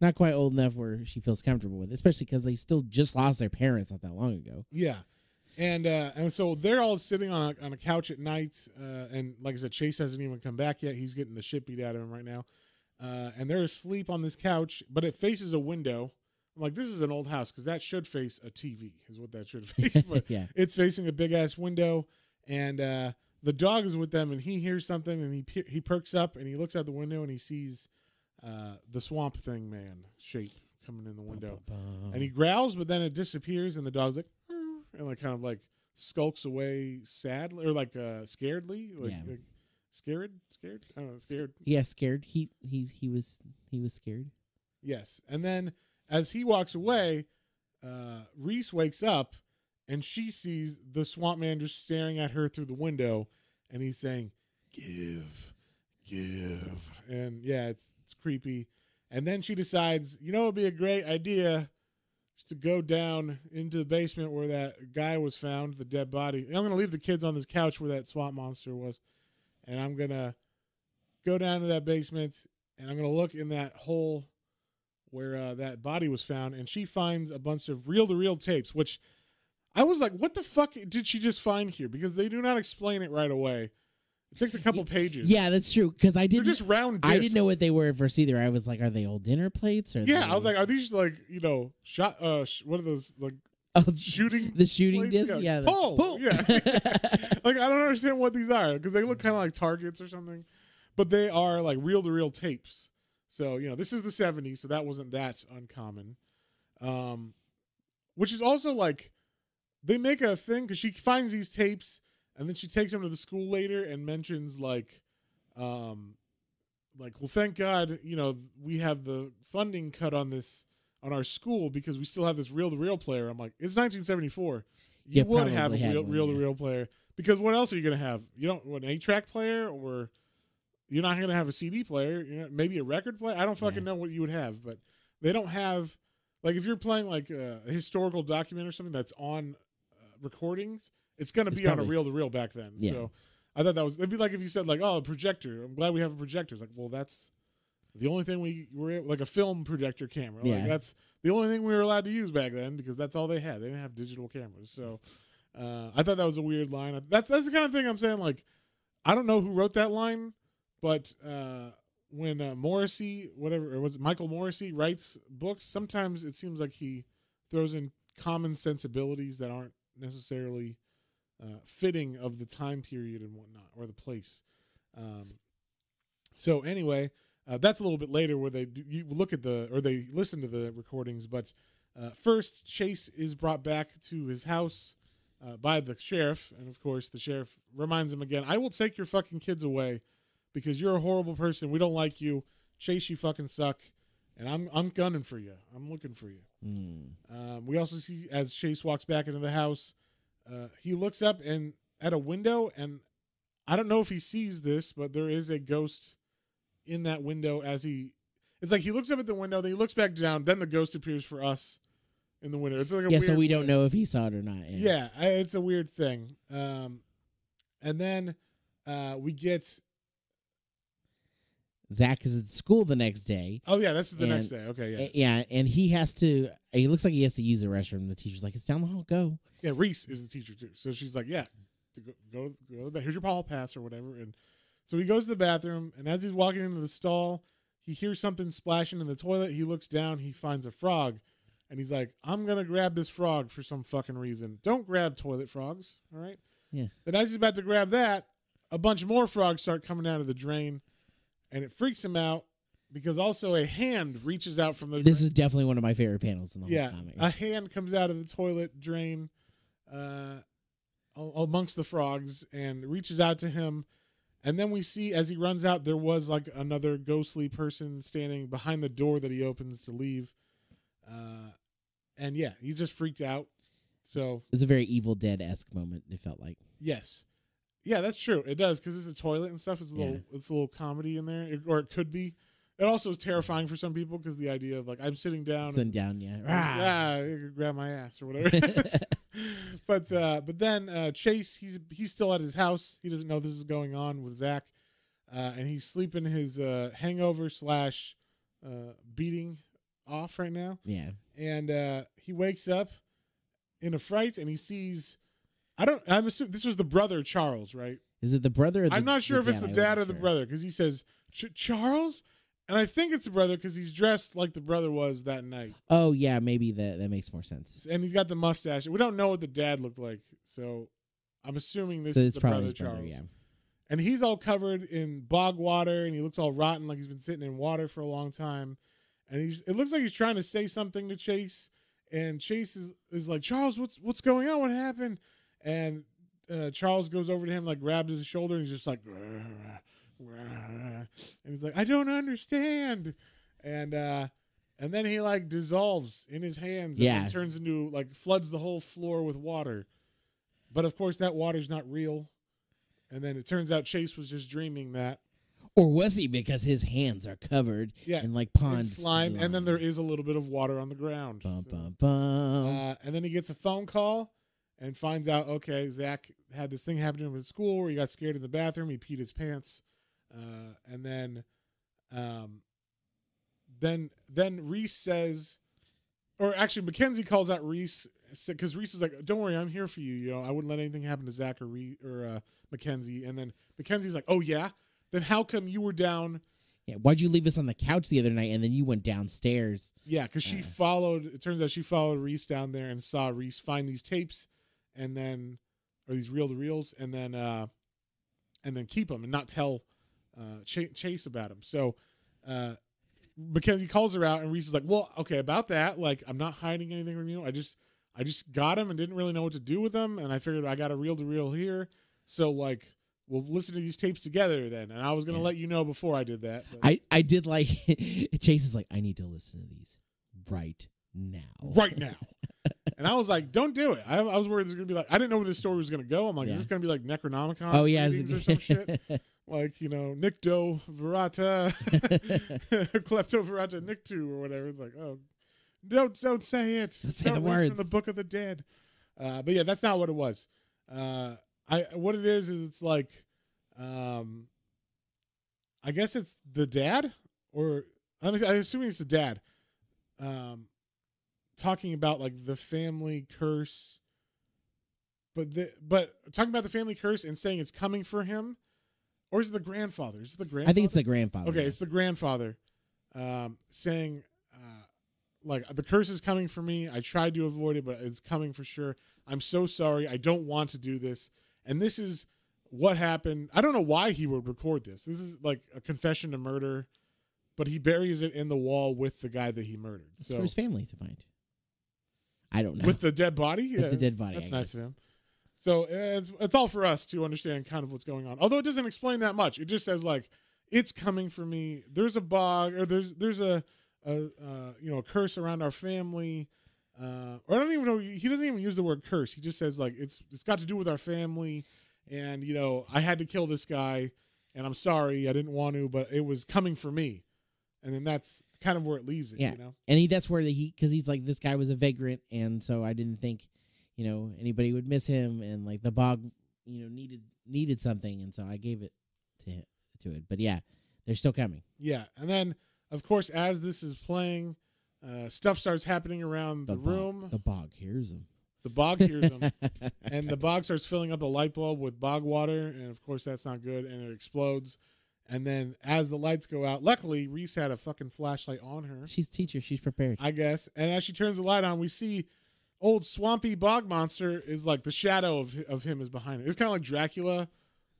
not quite old enough where she feels comfortable with, it, especially because they still just lost their parents not that long ago. Yeah. And uh, and so they're all sitting on a, on a couch at night, uh, and like I said, Chase hasn't even come back yet. He's getting the shit beat out of him right now, uh, and they're asleep on this couch, but it faces a window. I'm like, this is an old house because that should face a TV, is what that should face. But yeah, it's facing a big ass window, and uh, the dog is with them, and he hears something, and he he perks up, and he looks out the window, and he sees uh, the Swamp Thing Man shape coming in the window, and he growls, but then it disappears, and the dog's like, and like kind of like skulks away sadly or like uh, scaredly, like, Yeah. like scared, scared, I don't know, scared. yeah, scared. He he he was he was scared. Yes. And then as he walks away, uh, Reese wakes up and she sees the swamp man just staring at her through the window and he's saying, Give, give. And yeah, it's it's creepy. And then she decides, you know, it'd be a great idea to go down into the basement where that guy was found, the dead body. And I'm gonna leave the kids on this couch where that swamp monster was. And I'm gonna go down to that basement and I'm gonna look in that hole where uh, that body was found, and she finds a bunch of reel-to-reel tapes, which I was like, "What the fuck did she just find here?" Because they do not explain it right away. It takes a couple pages. Yeah, that's true. Because I they're didn't just round. Discs. I didn't know what they were at first either. I was like, are they old dinner plates or? Yeah, they- I was like, "Are these like you know shot? Uh, sh- what are those like oh, shooting?" the shooting plates? disc. Yeah. Yeah, Pull! pull. Yeah. like I don't understand what these are because they look kind of like targets or something, but they are like reel-to-reel tapes. So you know, this is the '70s, so that wasn't that uncommon. Um, which is also like they make a thing because she finds these tapes and then she takes him to the school later and mentions like, um, like, well, thank God, you know, we have the funding cut on this on our school because we still have this reel to reel player. I'm like, it's 1974. You Yeah, would have a real one, reel to yeah. player because what else are you gonna have? You don't what, an eight track player or you're not gonna have a CD player. You know, maybe a record player. I don't fucking Yeah. know what you would have, but they don't have like if you're playing like a historical document or something that's on uh, recordings, it's gonna It's be on a reel to reel back then. Yeah. So I thought that was it'd be like if you said like oh a projector. I'm glad we have a projector. It's like well that's the only thing we were able, like a film projector camera. Like that's the only thing we were allowed to use back then because that's all they had. They didn't have digital cameras. So uh, I thought that was a weird line. That's that's the kind of thing I'm saying. Like I don't know who wrote that line, but uh, when uh, Moreci, whatever, or was it Michael Moreci writes books, sometimes it seems like he throws in common sensibilities that aren't necessarily uh, fitting of the time period and whatnot or the place. Um, so anyway, uh, that's a little bit later where they do, you look at the or they listen to the recordings. But uh, first, Chase is brought back to his house uh, by the sheriff, and of course, the sheriff reminds him again, "I will take your fucking kids away because you're a horrible person. We don't like you. Chase, you fucking suck." And I'm I'm gunning for you. I'm looking for you. Mm. Um, we also see as Chase walks back into the house, uh, he looks up and at a window, and I don't know if he sees this, but there is a ghost in that window as he. It's like he looks up at the window, then he looks back down, then the ghost appears for us in the window. It's like a Yeah, so we don't thing. know if he saw it or not. Yeah, I, it's a weird thing. Um, and then uh, we get. Zach is at school the next day. Oh yeah, this is the And- next day. Okay, yeah, Yeah, and he has to. He looks like he has to use the restroom. The teacher's like, "It's down the hall. Go." yeah. Reese is the teacher too, so she's like, yeah, to go go, go to. Here's your hall pass or whatever. And so he goes to the bathroom, and as he's walking into the stall, he hears something splashing in the toilet. He looks down, he finds a frog, and he's like, I'm gonna grab this frog for some fucking reason. Don't grab toilet frogs, all right? Yeah. Then as he's about to grab that, a bunch more frogs start coming out of the drain, and it freaks him out because also a hand reaches out from the This is definitely one of my favorite panels in the yeah, whole comic. a hand comes out of the toilet drain uh, amongst the frogs and reaches out to him. And then we see as he runs out, there was like another ghostly person standing behind the door that he opens to leave. Uh, and yeah, he's just freaked out. So it was a very Evil Dead esque moment. It felt like. yes, yeah, that's true. It does because it's a toilet and stuff. It's a little, Yeah. it's a little comedy in there, it, or it could be. It also is terrifying for some people because the idea of like I'm sitting down Sitting and down, yeah. ah, grab my ass or whatever. but uh, but then uh, Chase, he's he's still at his house. He doesn't know this is going on with Zach, uh, and he's sleeping his uh, hangover slash uh, beating off right now. yeah. And uh, he wakes up in a fright, and he sees. I don't. I'm assuming this was the brother Charles, right? Is it the brother? Or the, I'm not sure if it's the dad or the sure. brother because he says "Ch- Charles, and I think it's the brother because he's dressed like the brother was that night. Oh yeah, maybe that that makes more sense. and he's got the mustache. We don't know what the dad looked like, so I'm assuming this so is the probably brother his brother. Charles. Yeah. And he's all covered in bog water, and he looks all rotten, like he's been sitting in water for a long time. And he's it looks like he's trying to say something to Chase, and Chase is, is like, Charles, what's what's going on? What happened? And uh, Charles goes over to him, like grabs his shoulder, and he's just like, and he's like, I don't understand. And uh, and then he like dissolves in his hands, and Yeah. then turns into like floods the whole floor with water. But of course, that water's not real. And then it turns out Chase was just dreaming that. Or was he? Because his hands are covered Yeah, in like pond slime, and then there is a little bit of water on the ground. Bum, So, bum, bum. uh, and then he gets a phone call and finds out, okay, Zach had this thing happen to him at school where he got scared in the bathroom. He peed his pants, uh, and then, um, then then Reese says, or actually Mackenzie calls out Reese because Reese is like, "Don't worry, I'm here for you. You know, I wouldn't let anything happen to Zach or Re- or uh, Mackenzie." And then Mackenzie's like, "Oh yeah, then how come you were down?" yeah. Why'd you leave us on the couch the other night and then you went downstairs? Yeah, because she Uh. followed. It turns out she followed Reese down there and saw Reese find these tapes, and then or these reel to reels, and then uh, and then keep them and not tell uh, Ch- Chase about them. So uh, Mackenzie calls her out, and Reese is like, "Well, okay, about that. Like, I'm not hiding anything from you. I just I just got him and didn't really know what to do with them, and I figured I got a reel to reel here." So like, we'll listen to these tapes together then. And I was gonna Yeah. let you know before I did that. but- I I did like Chase is like I need to listen to these right now. right now. and I was like, don't do it. I, I was worried it was gonna be like I didn't know where this story was gonna go. I'm like, Yeah. is this gonna be like Necronomicon? Oh yeah, or some shit? Like you know, Nicto Verata, Klepto Verata Nictu or whatever. It's like, oh, don't don't say it. Don't say the read from the Book of the Dead. Uh, but yeah, that's not what it was. Uh, I what it is is it's like, um, I guess it's the dad, or I'm, I'm assuming it's the dad, um, talking about like the family curse. But the but talking about the family curse and saying it's coming for him, or is it the grandfather? Is it the grandfather? I think it's the grandfather. Okay, yeah. it's the grandfather um, saying, uh, like, the curse is coming for me. I tried to avoid it, but it's coming for sure. I'm so sorry. I don't want to do this. And this is what happened. I don't know why he would record this. This is like a confession to murder, but he buries it in the wall with the guy that he murdered. It's so for his family to find. I don't know. with the dead body, With the dead body, That's nice of him. So it's it's all for us to understand kind of what's going on. Although it doesn't explain that much. It just says like it's coming for me. There's a bog or there's there's a, a uh, you know a curse around our family. Uh, or I don't even know. He doesn't even use the word curse. He just says like it's it's got to do with our family, and you know I had to kill this guy, and I'm sorry I didn't want to, but it was coming for me, and then that's kind of where it leaves it. Yeah. You know. and he that's where the, he because he's like this guy was a vagrant, and so I didn't think, you know, anybody would miss him, and like the bog, you know, needed needed something, and so I gave it to him, to it. But yeah, they're still coming. Yeah, and then of course as this is playing, uh, stuff starts happening around the, bog- room. the bog hears him, The bog hears them, and the bog starts filling up a light bulb with bog water, and of course that's not good, and it explodes. And then as the lights go out, luckily Reese had a fucking flashlight on her, She's teacher. She's prepared. I guess. And as she turns the light on, we see old swampy bog monster is like the shadow of of him is behind it. It's kind of like Dracula,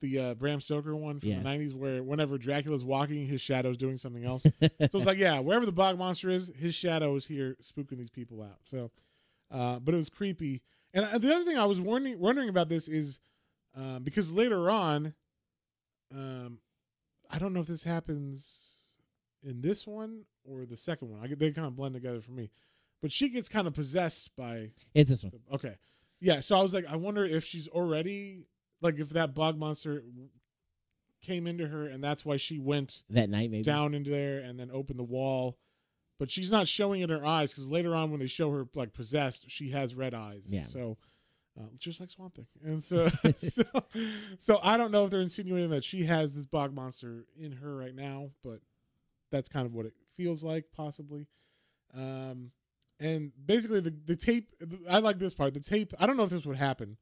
the uh, Bram Stoker one from Yes. the '90s, where whenever Dracula's walking, his shadow's doing something else. so it's like, yeah, wherever the bog monster is, his shadow is here spooking these people out. So, uh, but it was creepy. And uh, the other thing I was wondering wondering about this is um, because later on, um, I don't know if this happens in this one or the second one. I get they kind of blend together for me, but she gets kind of possessed by. It's this one. Okay, yeah. So I was like, I wonder if she's already like if that bog monster came into her and that's why she went That night, maybe. down into there and then opened the wall. But she's not showing it in her eyes because later on when they show her like possessed, she has red eyes. Yeah. So uh, just like Swamp Thing, and so so so I don't know if they're insinuating that she has this bog monster in her right now, but that's kind of what it feels like, possibly. Um, and basically the the tape. I like this part. The tape. I don't know if this would happen.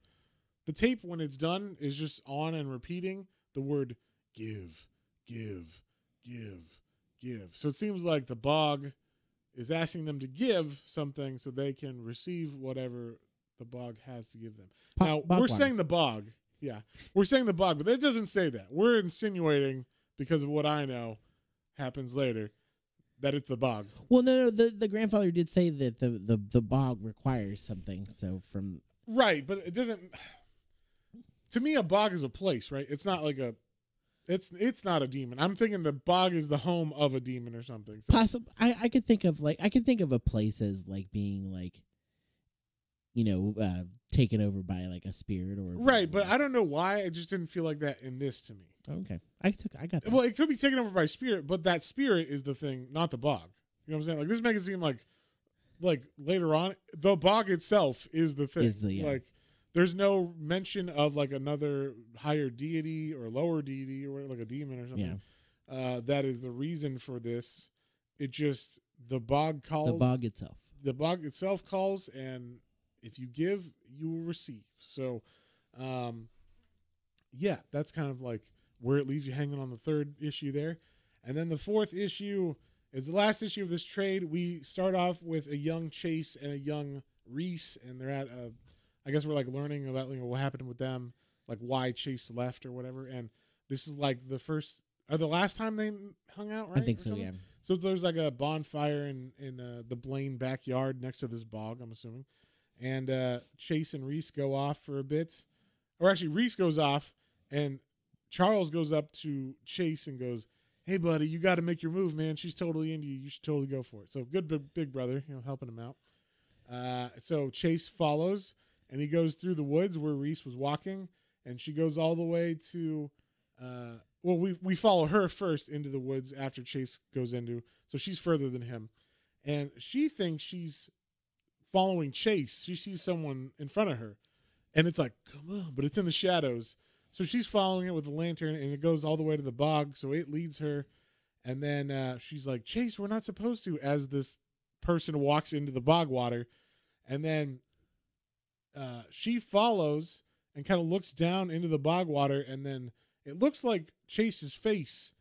The tape when it's done is just on and repeating the word give, give, give, give. So it seems like the bog is asking them to give something so they can receive whatever the bog has to give them. Po- now we're water. saying the bog, yeah, we're saying the bog, but it doesn't say that. We're insinuating because of what I know happens later that it's the bog. Well, no, no. The the grandfather did say that the the the bog requires something. So from Right, but it doesn't. To me, a bog is a place, right? It's not like a. It's it's not a demon. I'm thinking the bog is the home of a demon or something. So, possible, I I could think of like I could think of a place as like being like, you know, uh taken over by like a spirit or right, but I don't know why. I just didn't feel like that in this to me. okay, I took I got that. Well, it could be taken over by spirit, but that spirit is the thing, not the bog. You know what I'm saying? Like this makes it seem like, like later on, the bog itself is the thing. Is the- yeah. Like, there's no mention of like another higher deity or lower deity or like a demon or something. Uh, that is the reason for this. It just the bog calls. the bog itself. the bog itself calls, and if you give, you will receive. So, um, yeah, that's kind of like where it leaves you hanging on the third issue there. And then the fourth issue is the last issue of this trade. We start off with a young Chase and a young Reese, and they're at a, I guess we're like learning about you know what happened with them, like why Chase left or whatever. And this is like the first or the last time they hung out, right? I think or so. something? Yeah. So there's like a bonfire in in uh, the Blaine backyard next to this bog. I'm assuming, and uh, Chase and Reese go off for a bit. or actually Reese goes off, and Charles goes up to Chase and goes, "Hey, buddy, you got to make your move, man. She's totally into you. You should totally go for it." So good, big, big brother, you know, helping him out. Uh, so Chase follows, and he goes through the woods where Reese was walking, and she goes all the way to. Uh, well, we we follow her first into the woods after Chase goes into, so she's further than him, and she thinks she's following Chase. She sees someone in front of her, and it's like, come on, but it's in the shadows. So she's following it with the lantern, and it goes all the way to the bog. So it leads her, and then uh, she's like, Chase, we're not supposed to. As this person walks into the bog water, and then uh, she follows and kind of looks down into the bog water, and then it looks like Chase's face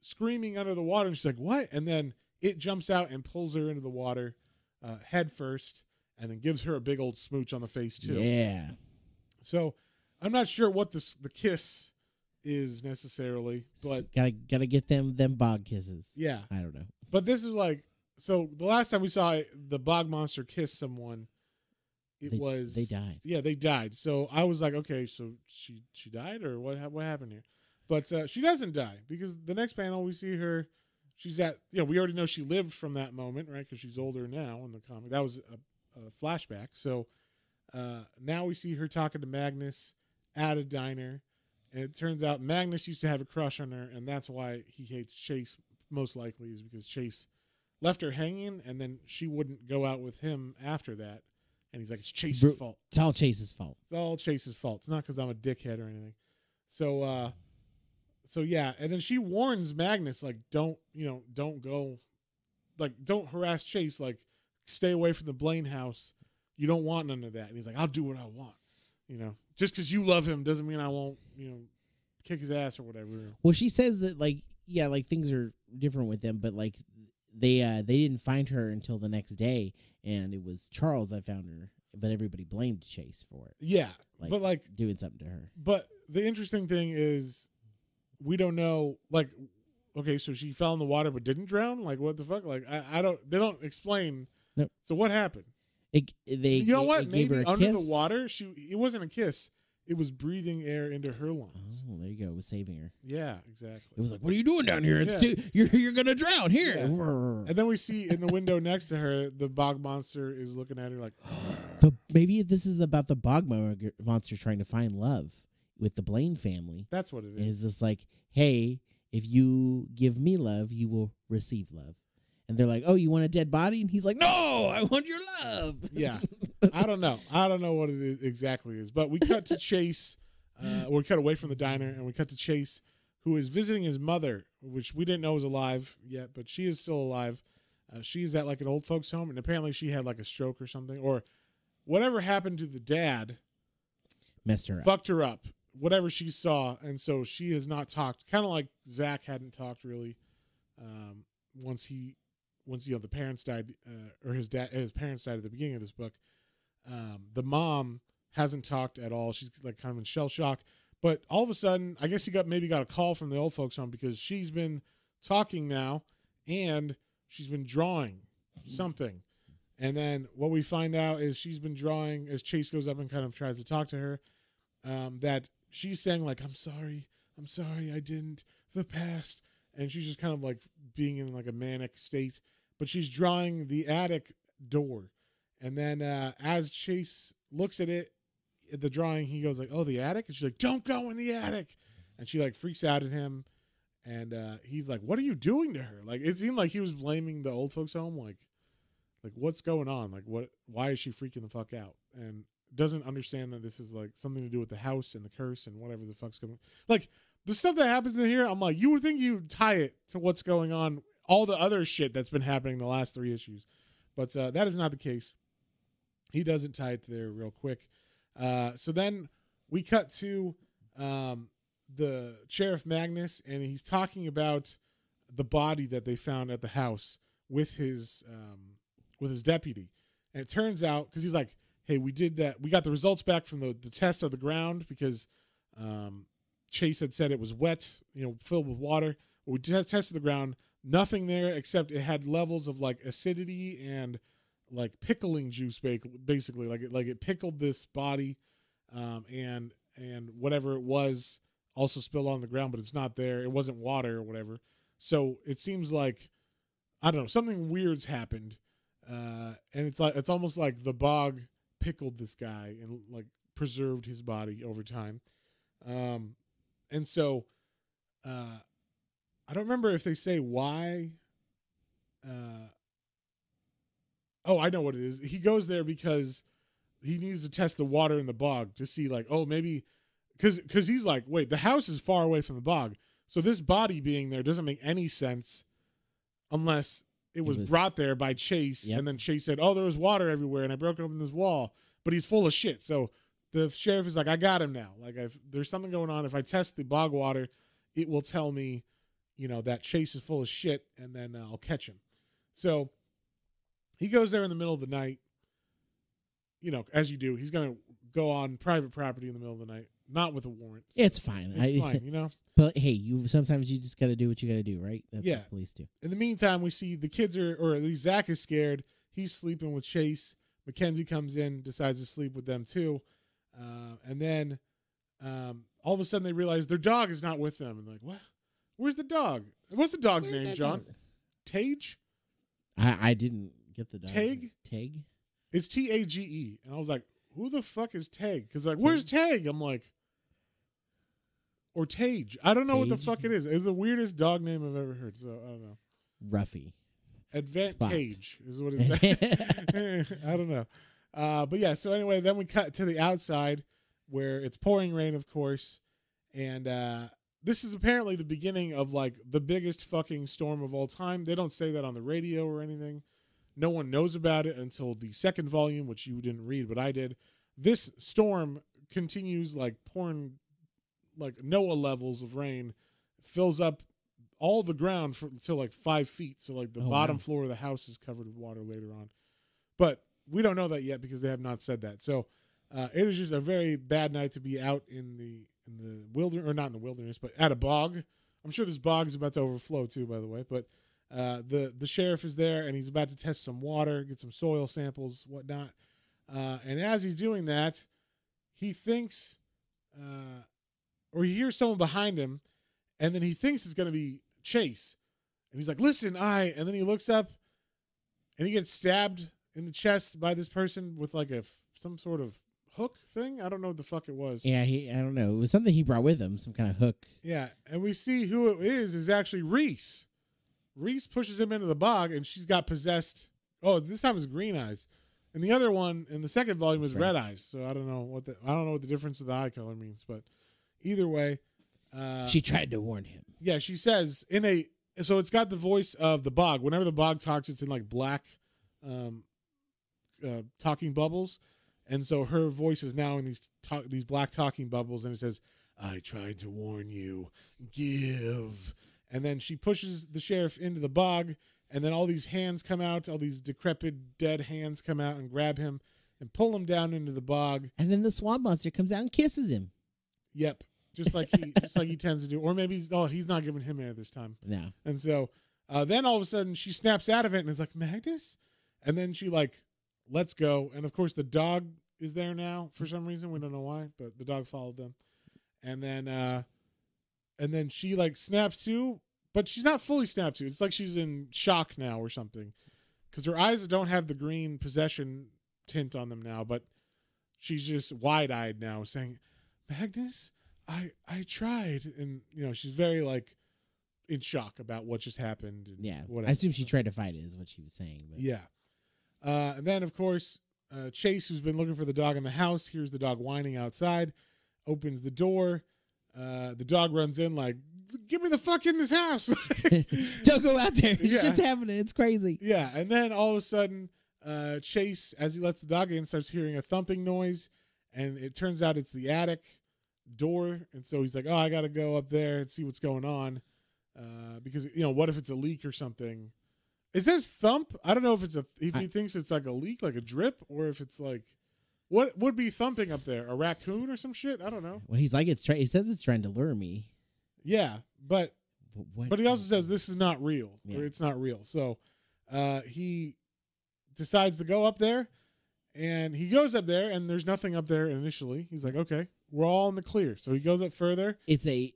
screaming under the water. And she's like, "What?" And then it jumps out and pulls her into the water uh, head first, and then gives her a big old smooch on the face too. Yeah. So I'm not sure what this the kiss is necessarily, but gotta gotta get them them bog kisses. yeah. I don't know. But this is like so. The last time we saw the bog monster kiss someone, it They- was They died. Yeah, they died. So I was like, okay, so she she died or what what happened here? But uh, she doesn't die because the next panel we see her. She's at you know we already know she lived from that moment right because she's older now in the comic. That was a, a flashback. So uh, now we see her talking to Magnus at a diner, and it turns out Magnus used to have a crush on her, and that's why he hates Chase. Most likely is because Chase left her hanging, and then she wouldn't go out with him after that. And he's like, it's Chase's fault. It's all Chase's fault. It's all Chase's fault. It's not because I'm a dickhead or anything. So, uh, so yeah, and then she warns Magnus like, don't you know, don't go, like, don't harass Chase. Like, stay away from the Blaine house. You don't want none of that. And he's like, I'll do what I want. You know, just because you love him doesn't mean I won't. You know, kick his ass or whatever. Well, she says that like yeah, like things are different with them, but like they uh they didn't find her until the next day, and it was Charles that found her, but everybody blamed Chase for it, Yeah, like, but like doing something to her. But the interesting thing is, we don't know. Like, okay, so she fell in the water but didn't drown. Like, what the fuck? Like, I, I don't. They don't explain. Nope. So what happened? It, they you know it- what? Maybe under kiss. the water, she it wasn't a kiss. It was breathing air into her lungs. Oh, there you go. It was saving her. Yeah, exactly. It was like, "What are you doing down here? It's Yeah. too you're you're gonna drown here." Yeah. And then we see in the window next to her, the bog monster is looking at her like, The, maybe this is about the bog monster trying to find love with the Blaine family. "That's what it is." It's just like, hey, if you give me love, you will receive love. And they're like, oh, you want a dead body? And he's like, no, I want your love. Yeah. I don't know. I don't know what it is, exactly is. But we cut to Chase. Uh, we cut away from the diner and we cut to Chase, who is visiting his mother, which we didn't know was alive yet, but she is still alive. Uh, she is at like an old folks' home, and apparently she had like a stroke or something, or whatever happened to the dad Messed her up. fucked her up. Whatever she saw, and so she has not talked. Kind of like Zach hadn't talked really. Um, once he, once you know the parents died, uh, or his dad, his parents died at the beginning of this book. Um, the mom hasn't talked at all. She's like kind of in shell shock. But all of a sudden, I guess he got maybe got a call from the old folks home because she's been talking now, and she's been drawing something. And then what we find out is she's been drawing as Chase goes up and kind of tries to talk to her. Um, that she's saying like, "I'm sorry, I'm sorry, I didn't the past," and she's just kind of like being in like a manic state. But she's drawing the attic door, and then uh, as Chase looks at it, at the drawing, he goes like, "Oh, the attic," and she's like, "Don't go in the attic," and she like freaks out at him. And uh, he's like, "What are you doing to her?" Like it seemed like he was blaming the old folks' home. Like, like what's going on? Like what? Why is she freaking the fuck out? And doesn't understand that this is like something to do with the house and the curse and whatever the fuck's going. Like the stuff that happens in here, I'm like, you would think you'd tie it to what's going on, all the other shit that's been happening the last three issues, but uh, that is not the case. He doesn't tie it there real quick. Uh, so then we cut to um, the sheriff Magnus, and he's talking about the body that they found at the house with his um, with his deputy. And it turns out because he's like, "Hey, we did that. We got the results back from the the test of the ground because um, Chase had said it was wet, you know, filled with water. We tested the ground. Nothing there except it had levels of like acidity and like pickling juice, basically. Like it like it pickled this body, um, and and whatever it was also spilled on the ground, but it's not there. It wasn't water or whatever. So it seems like I don't know something weird's happened, uh, and it's like it's almost like the bog pickled this guy and like preserved his body over time. Um, and so uh, I don't remember if they say why. Uh, oh, I know what it is. He goes there because he needs to test the water in the bog to see, like, oh, maybe because because he's like, wait, the house is far away from the bog, so this body being there doesn't make any sense unless it was, was- brought there by Chase, Yep. and then Chase said, oh, there was water everywhere, and I broke open this wall, but he's full of shit. So the sheriff is like, I got him now. Like, if there's something going on, if I test the bog water, it will tell me, you know, that Chase is full of shit, and then uh, I'll catch him. So he goes there in the middle of the night. You know, as you do, he's gonna go on private property in the middle of the night, not with a warrant. It's fine. It's I, fine, you know. But hey, you sometimes you just got to do what you got to do, right? That's Yeah. what police do. In the meantime, we see the kids are, or at least Zach is scared. He's sleeping with Chase. Mackenzie comes in, decides to sleep with them too, uh, and then um, all of a sudden they realize their dog is not with them, and like, what? Where's the dog? What's the dog's Where'd name, that John? dog- Tage. I, I didn't get the dog. Tag? Tag. It's T A G E, and I was like, "Who the fuck is Tag?" Because like, where's Tag? I'm like, or Tage. I don't know what the Tage? fuck it is. It's the weirdest dog name I've ever heard. So I don't know. Ruffy. Advantage is what it's. I don't know. Uh, but yeah. So anyway, then we cut to the outside where it's pouring rain, of course, and uh, this is apparently the beginning of like the biggest fucking storm of all time. They don't say that on the radio or anything. No one knows about it until the second volume, which you didn't read, but I did. This storm continues like pouring like Noah levels of rain, fills up all the ground for to like five feet. So like the Oh, bottom wow. floor of the house is covered with water later on. But we don't know that yet because they have not said that. So uh, it is just a very bad night to be out in the in the wilderness or not in the wilderness, but at a bog. I'm sure this bog is about to overflow too, by the way. But uh, the the sheriff is there and he's about to test some water, get some soil samples, whatnot. Uh, and as he's doing that, he thinks, uh, or he hears someone behind him, and then he thinks it's going to be Chase, and he's like, "Listen, I." And then he looks up, and he gets stabbed in the chest by this person with like a some sort of hook thing. I don't know what the fuck it was. Yeah, he. I don't know. It was something he brought with him, some kind of hook. Yeah, and we see who it is is actually Reese. Reese pushes him into the bog, and she's got possessed. Oh, this time it's green eyes, and the other one in the second volume is That's right. red eyes. So I don't know what the I don't know what the difference of the eye color means, but either way, uh, she tried to warn him. yeah, she says in a so it's got the voice of the bog. Whenever the bog talks, it's in like black, um, uh, talking bubbles, and so her voice is now in these talk, these black talking bubbles, and it says, "I tried to warn you, give." And then she pushes the sheriff into the bog, and then all these hands come out, all these decrepit, dead hands come out and grab him and pull him down into the bog. And then the swamp monster comes out and kisses him. Yep, just like he just like he tends to do, or maybe he's oh he's not giving him air this time. No. And so uh, then all of a sudden she snaps out of it and is like, Magnus? And then she like lets go. And of course the dog is there now for some reason. We don't know why, but the dog followed them. And then uh and then she like snaps to, but she's not fully snapped to. It's like she's in shock now or something. Because her eyes don't have the green possession tint on them now, but she's just wide eyed now, saying, Magnus, I I tried. And you know, she's very like in shock about what just happened. And Yeah. whatever. I assume she tried to fight it, is what she was saying. But Yeah. Uh, and then, of course, uh, Chase, who's been looking for the dog in the house, hears the dog whining outside, opens the door. Uh, the dog runs in like, "Give me the fuck in this house!" Don't go out there. Yeah. Shit's happening. It's crazy. yeah, and then all of a sudden, uh, Chase, as he lets the dog in, starts hearing a thumping noise, and it turns out it's the attic door, and so he's like, "Oh, I got to go up there and see what's going on," uh, because you know, what if it's a leak or something? It says thump. I don't know if it's a if he I- thinks it's like a leak, like a drip, or if it's like what would be thumping up there? A raccoon or some shit? I don't know. Well, he's like, it's. He says it's trying to lure me. Yeah, but But, what but he also says this is not real Yeah. or it's not real so uh, he decides to go up there and he goes up there and there's nothing up there initially he's like okay we're all in the clear. So he goes up further. It's a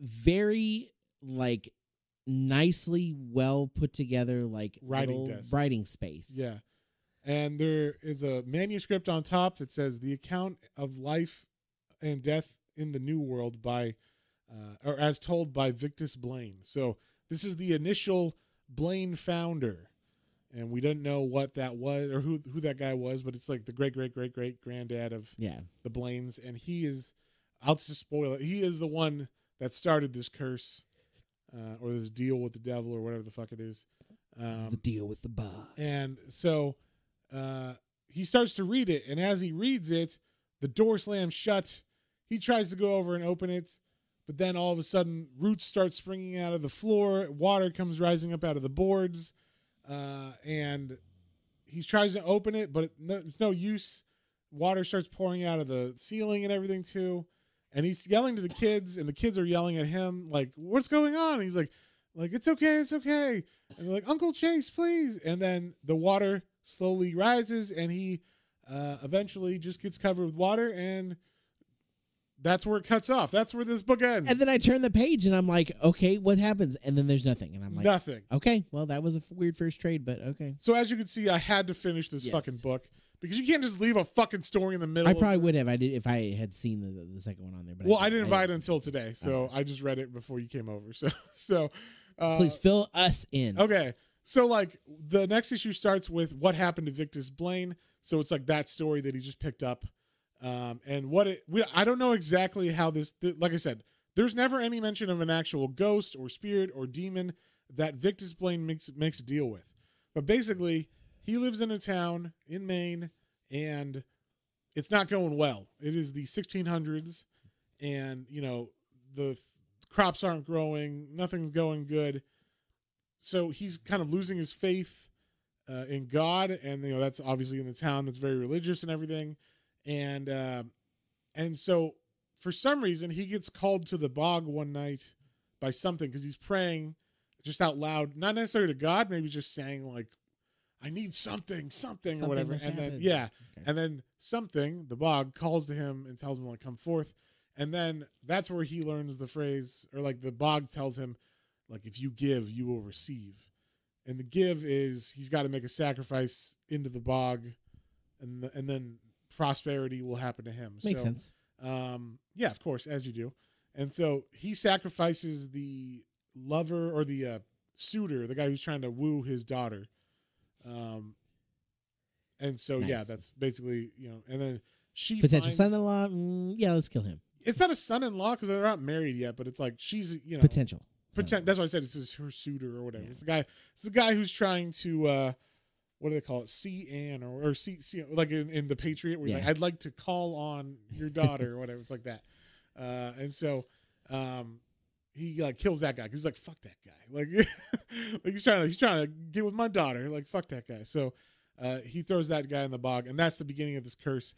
very like nicely well put together like Writing desk. writing space. Yeah. And there is a manuscript on top that says the account of life and death in the New World by, uh, or as told by Victus Blaine. So this is the initial Blaine founder. And we don't know what that was or who, who that guy was, but it's like the great, great, great, great granddad of Yeah. the Blaines. And he is, I'll just spoil it, he is the one that started this curse uh, or this deal with the devil or whatever the fuck it is. Um, the deal with the boss. and so uh, he starts to read it. And as he reads it, the door slams shut. He tries to go over and open it. But then all of a sudden, roots start springing out of the floor. Water comes rising up out of the boards. Uh, and he tries to open it, but it, no, it's no use. Water starts pouring out of the ceiling and everything, too. And he's yelling to the kids, and the kids are yelling at him, like, What's going on? And he's like, like it's okay, it's okay. And they're like, Uncle Chase, please. And then the water slowly rises, and he uh, eventually just gets covered with water, and that's where it cuts off. That's where this book ends. And then I turn the page and I'm like, okay, what happens? And then there's nothing. And I'm like, Nothing. okay, well, that was a weird first trade, but okay. So as you can see, I had to finish this Yes. fucking book because you can't just leave a fucking story in the middle. I probably would have I did if I had seen the, the second one on there. But Well, I didn't buy it until today, so Oh. I just read it before you came over. So, so uh, Please fill us in. Okay. So like the next issue starts with what happened to Victus Blaine. So it's like that story that he just picked up. Um, and what it we, I don't know exactly how this th- like I said, there's never any mention of an actual ghost or spirit or demon that Victus Blaine makes makes a deal with. But basically, he lives in a town in Maine and it's not going well. It is the 1600s and, you know, the f- crops aren't growing, nothing's going good so he's kind of losing his faith uh, in God, and you know that's obviously in the town that's very religious and everything, and uh, and so for some reason he gets called to the bog one night by something because he's praying just out loud, not necessarily to God, maybe just saying like, "I need something, something, or whatever," and then yeah, Okay. and then something, the bog calls to him and tells him like come forth, and then that's where he learns the phrase, or like the bog tells him like if you give you will receive. And the give is he's got to make a sacrifice into the bog and the, and then prosperity will happen to him. Makes so, sense. um yeah of course as you do. And so he sacrifices the lover or the uh, suitor the guy who's trying to woo his daughter um and so yeah that's basically you know and then she Potential finds, son-in-law. Mm, yeah, let's kill him. it's not a son-in-law because they're not married yet but it's like she's you know Potential. pretend that's why I said it's her suitor or whatever. Yeah. It's the guy. It's the guy who's trying to uh, what do they call it? See Anne or or see, see like in, in the Patriot where he's like, I'd like to call on your daughter or whatever. It's like that. Uh, and so um, he like kills that guy because he's like fuck that guy. Like, like he's trying to he's trying to get with my daughter. Like fuck that guy. So uh, he throws that guy in the bog, and that's the beginning of this curse.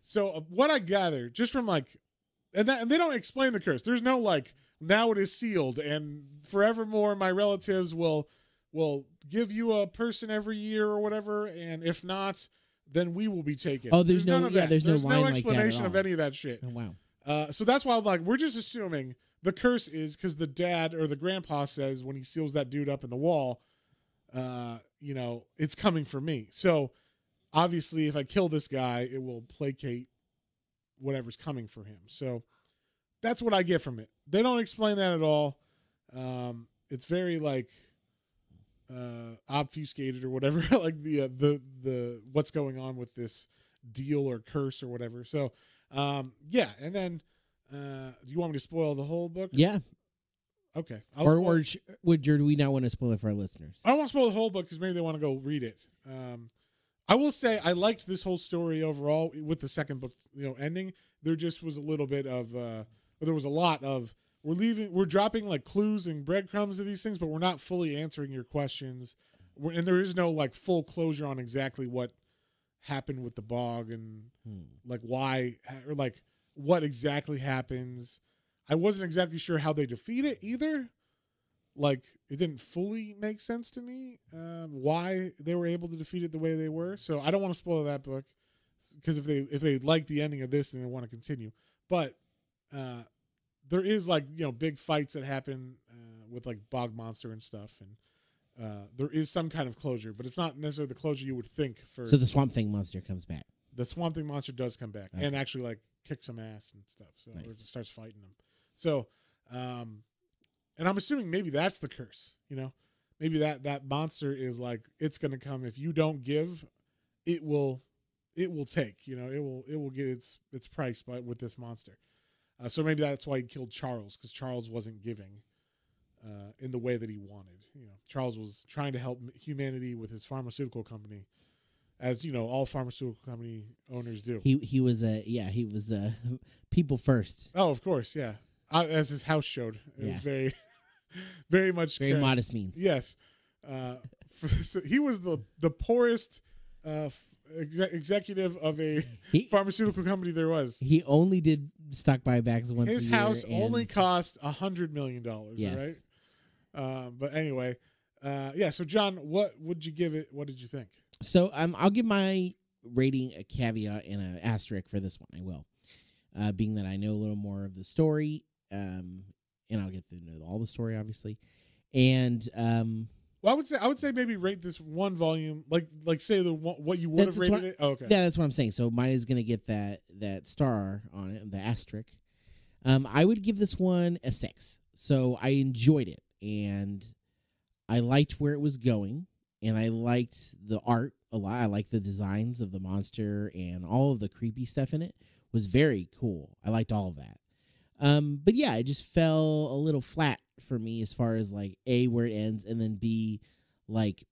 So uh, what I gather just from like and, that, and they don't explain the curse. There's no like now it is sealed and forevermore my relatives will will give you a person every year or whatever and if not then we will be taken. Oh, there's no- none of yeah, that. there's no like at explanation of any of that shit. Oh wow. Uh, so that's why I'm like we're just assuming the curse is because the dad or the grandpa says when he seals that dude up in the wall, uh, you know, it's coming for me. So obviously, if I kill this guy, it will placate whatever's coming for him. So that's what I get from it. They don't explain that at all. Um, it's very like uh, obfuscated or whatever, like the uh, the the what's going on with this deal or curse or whatever. So um, yeah, and then uh, do you want me to spoil the whole book? Yeah. Okay. I'll Or, spoil- or sh- would or do we not want to spoil it for our listeners? I don't want to spoil the whole book because maybe they want to go read it. Um, I will say I liked this whole story overall with the second book, you know, ending. There just was a little bit of, uh, there was a lot of, we're leaving, we're dropping like clues and breadcrumbs of these things, but we're not fully answering your questions. We're, and there is no like full closure on exactly what happened with the bog and Hmm. like why or like what exactly happens. I wasn't exactly sure how they defeat it either. Like it didn't fully make sense to me um, why they were able to defeat it the way they were. So I don't want to spoil that book because if they if they like the ending of this and they want to continue, but uh, there is like you know big fights that happen uh, with like bog monster and stuff, and uh, there is some kind of closure, but it's not necessarily the closure you would think for. So the Swamp Thing monster comes back. The Swamp Thing monster does come back Okay. and actually like kicks some ass and stuff. So Nice. starts fighting them. So, um, and I'm assuming maybe that's the curse. You know, maybe that that monster is like it's gonna come if you don't give, it will, it will take. You know, it will it will get its its price by with this monster. Uh, so maybe that's why he killed Charles because Charles wasn't giving. Uh, in the way that he wanted, you know, Charles was trying to help humanity with his pharmaceutical company, as you know, all pharmaceutical company owners do. He he was a yeah he was a people first. Oh, of course, yeah. Uh, as his house showed, it was very, very much Very care- modest means. Yes, uh, so he was the the poorest uh, exe- executive of a He pharmaceutical company there was. he only did stock buybacks once. His a house only cost a hundred million dollars. Yes. Right. Um, but anyway, uh, yeah. So John, what would you give it? What did you think? So um, I'll give my rating a caveat and an asterisk for this one. I will, uh, being that I know a little more of the story, um, and I'll get to know all the story, obviously, and um, Well, I would say I would say maybe rate this one volume like like say the one, what you would have rated it. Oh, okay. yeah, that's what I'm saying. So mine is gonna get that that star on it, the asterisk. Um, I would give this one a six. So I enjoyed it, and I liked where it was going, and I liked the art a lot. I liked the designs of the monster and all of the creepy stuff in it was very cool. I liked all of that. Um, but yeah, it just fell a little flat for me as far as like a where it ends, and then b like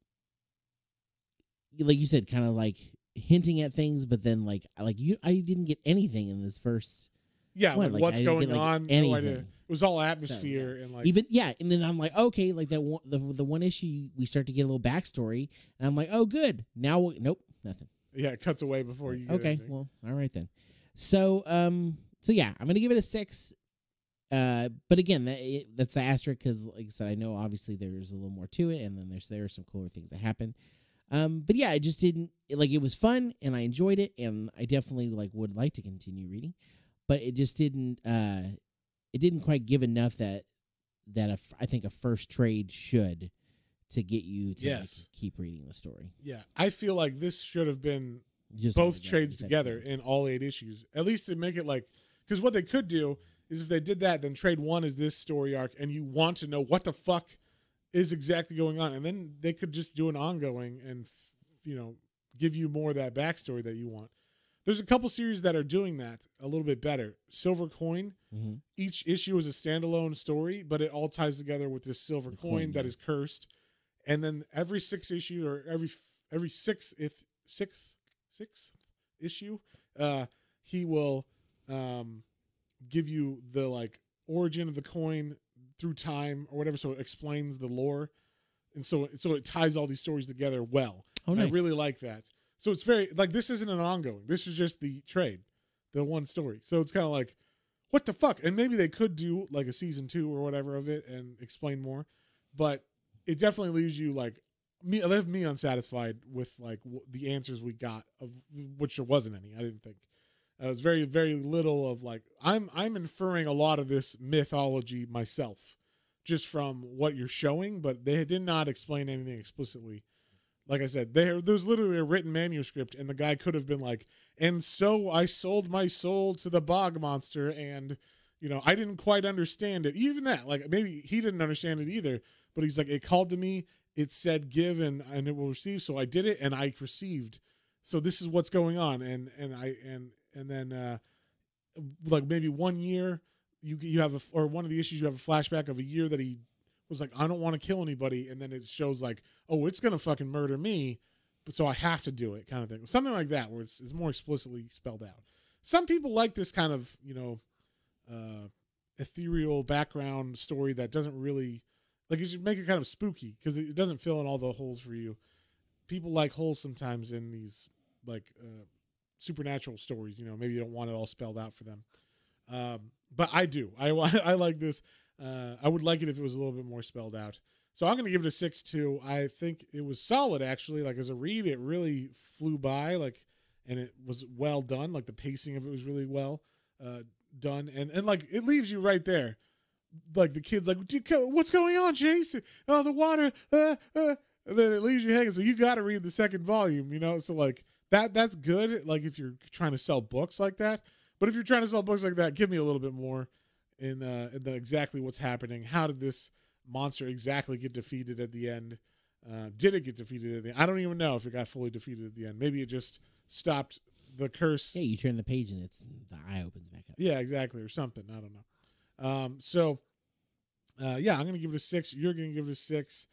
like you said, kind of like hinting at things, but then like like you, I didn't get anything in this first. Yeah, What, like, like, what's going get, like, on? No idea. It was all atmosphere and like Even yeah, and then I'm like, okay, like that one, the the one issue we start to get a little backstory, and I'm like, oh, good. Now, we- nope, nothing. yeah, it cuts away before you. Okay, anything. well, all right then. So um, so yeah, I'm gonna give it a six. Uh, but again, that it, that's the asterisk because, like I said, I know obviously there's a little more to it, and then there's there are some cooler things that happen. Um, but yeah, I just didn't like it was fun and I enjoyed it, and I definitely like would like to continue reading, but it just didn't. Uh, it didn't quite give enough that that a I think a first trade should to get you to like, keep reading the story. yeah, I feel like this should have been Just both trades together in all eight issues. At least to make it like because what they could do is if they did that, then trade one is this story arc, and you want to know what the fuck is exactly going on, and then they could just do an ongoing and f- you know give you more of that backstory that you want. There's a couple series that are doing that a little bit better. Silver Coin, Mhm. each issue is a standalone story, but it all ties together with this silver coin, coin, that yeah. is cursed. And then every six issue or every every six if sixth sixth issue, uh, he will um, give you the like origin of the coin through time or whatever. So it explains the lore, and so so it ties all these stories together well. Oh, nice. I really like that. So it's very like this isn't an ongoing. This is just the trade, the one story. So it's kind of like, what the fuck? And maybe they could do like a season two or whatever of it and explain more, but it definitely leaves you like me. Left me unsatisfied with like w- the answers we got of which there wasn't any. I didn't think. Uh, it was very very little of like I'm I'm inferring a lot of this mythology myself, just from what you're showing, but they did not explain anything explicitly like I said, there there's literally a written manuscript, and the guy could have been like, and so I sold my soul to the bog monster, and you know I didn't quite understand it. Even that, like maybe he didn't understand it either, but he's like, it called to me, it said give and and it will receive, so I did it and I received. So this is what's going on, and and I and and then uh like maybe one year you you have a or one of the issues you have a flashback of a year that he was like I don't want to kill anybody, and then it shows like oh it's gonna fucking murder me, but so I have to do it kind of thing, something like that where it's, it's more explicitly spelled out. Some people like this kind of you know uh, ethereal background story that doesn't really like you should make it kind of spooky because it doesn't fill in all the holes for you. People like holes sometimes in these like uh, supernatural stories. You know, maybe you don't want it all spelled out for them. Um, but I do. I I like this. Uh, I would like it if it was a little bit more spelled out. So I'm going to give it a six two. I think it was solid actually. Like as a read, it really flew by. Like, and it was well done. Like the pacing of it was really well uh, done, and and like it leaves you right there. Like the kid's like, "Dude, "What's going on, Jason? Oh, the water." Uh, uh. And then it leaves you hanging. So you got to read the second volume, you know. So like that that's good. Like if you're trying to sell books like that, but if you're trying to sell books like that, give me a little bit more in uh in the exactly what's happening. How did this monster exactly get defeated at the end? Uh, did it get defeated at the end? I don't even know if it got fully defeated at the end. Maybe it just stopped the curse. Yeah, you turn the page and it's the eye opens back up. Yeah, exactly, or something. I don't know. Um, so, uh, yeah, I'm gonna give it a six. You're gonna give it a six.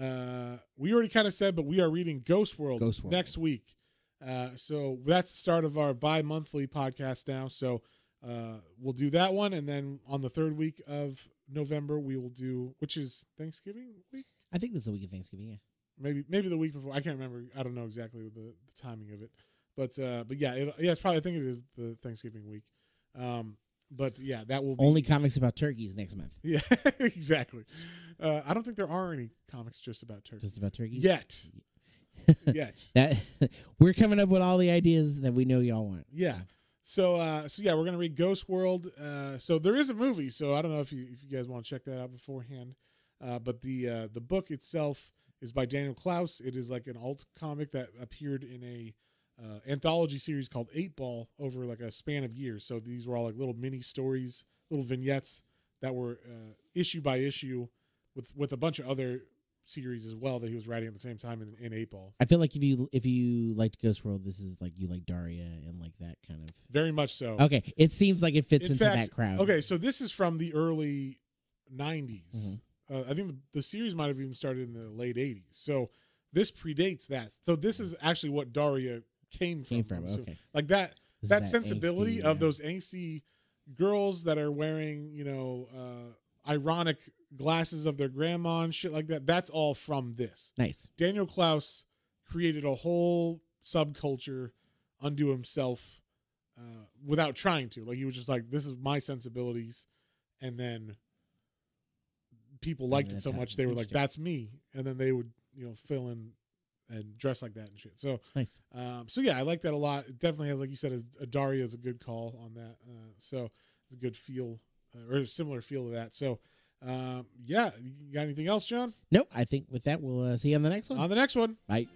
Uh, we already kind of said, but we are reading Ghost World, Ghost World. next week. Uh, so that's the start of our bi-monthly podcast now. So uh, we'll do that one, and then on the third week of November, we will do, which is Thanksgiving week. I think this is the week of Thanksgiving. Yeah. maybe maybe the week before. I can't remember. I don't know exactly the, the timing of it, but uh, but yeah, it, yeah, it's probably I think it is the Thanksgiving week. Um, but yeah, that will be Only comics about turkeys next month. yeah, exactly. Uh, I don't think there are any comics just about turkeys Just about turkeys. yet. yet, That we're coming up with all the ideas that we know y'all want. yeah. So uh, so yeah, we're gonna read Ghost World. Uh, so there is a movie. So I don't know if you if you guys want to check that out beforehand. Uh, but the uh, the book itself is by Daniel Clowes. It is like an alt comic that appeared in a uh, anthology series called Eightball over like a span of years. So these were all like little mini stories, little vignettes that were uh, issue by issue with with a bunch of other series as well that he was writing at the same time in, in Eightball. I feel like if you if you liked Ghost World, this is like you like Daria and like that kind of. Very much so. Okay, it seems like it fits In into fact, that crowd. Okay, so this is from the early 90s. Mhm. Uh, I think the, the series might have even started in the late 80s. So this predates that. So this is actually what Daria came from. came from. So, Okay, like that This that, sensibility angsty, of yeah. those angsty girls that are wearing, you know, uh, ironic glasses of their grandma and shit like that. That's all from this. nice. Daniel Clowes created a whole subculture unto himself uh, without trying to. Like he was just like, "This is my sensibilities," and then people liked it so much they were like, "That's me," and then they would you know fill in and dress like that and shit. So, Nice. um, so yeah, I like that a lot. It definitely has, like you said, a Daria is a good call on that. Uh, so it's a good feel or a similar feel to that. So. Um, yeah, you got anything else, John? Nope. I think with that we'll uh, see you on the next one. On the next one. Bye.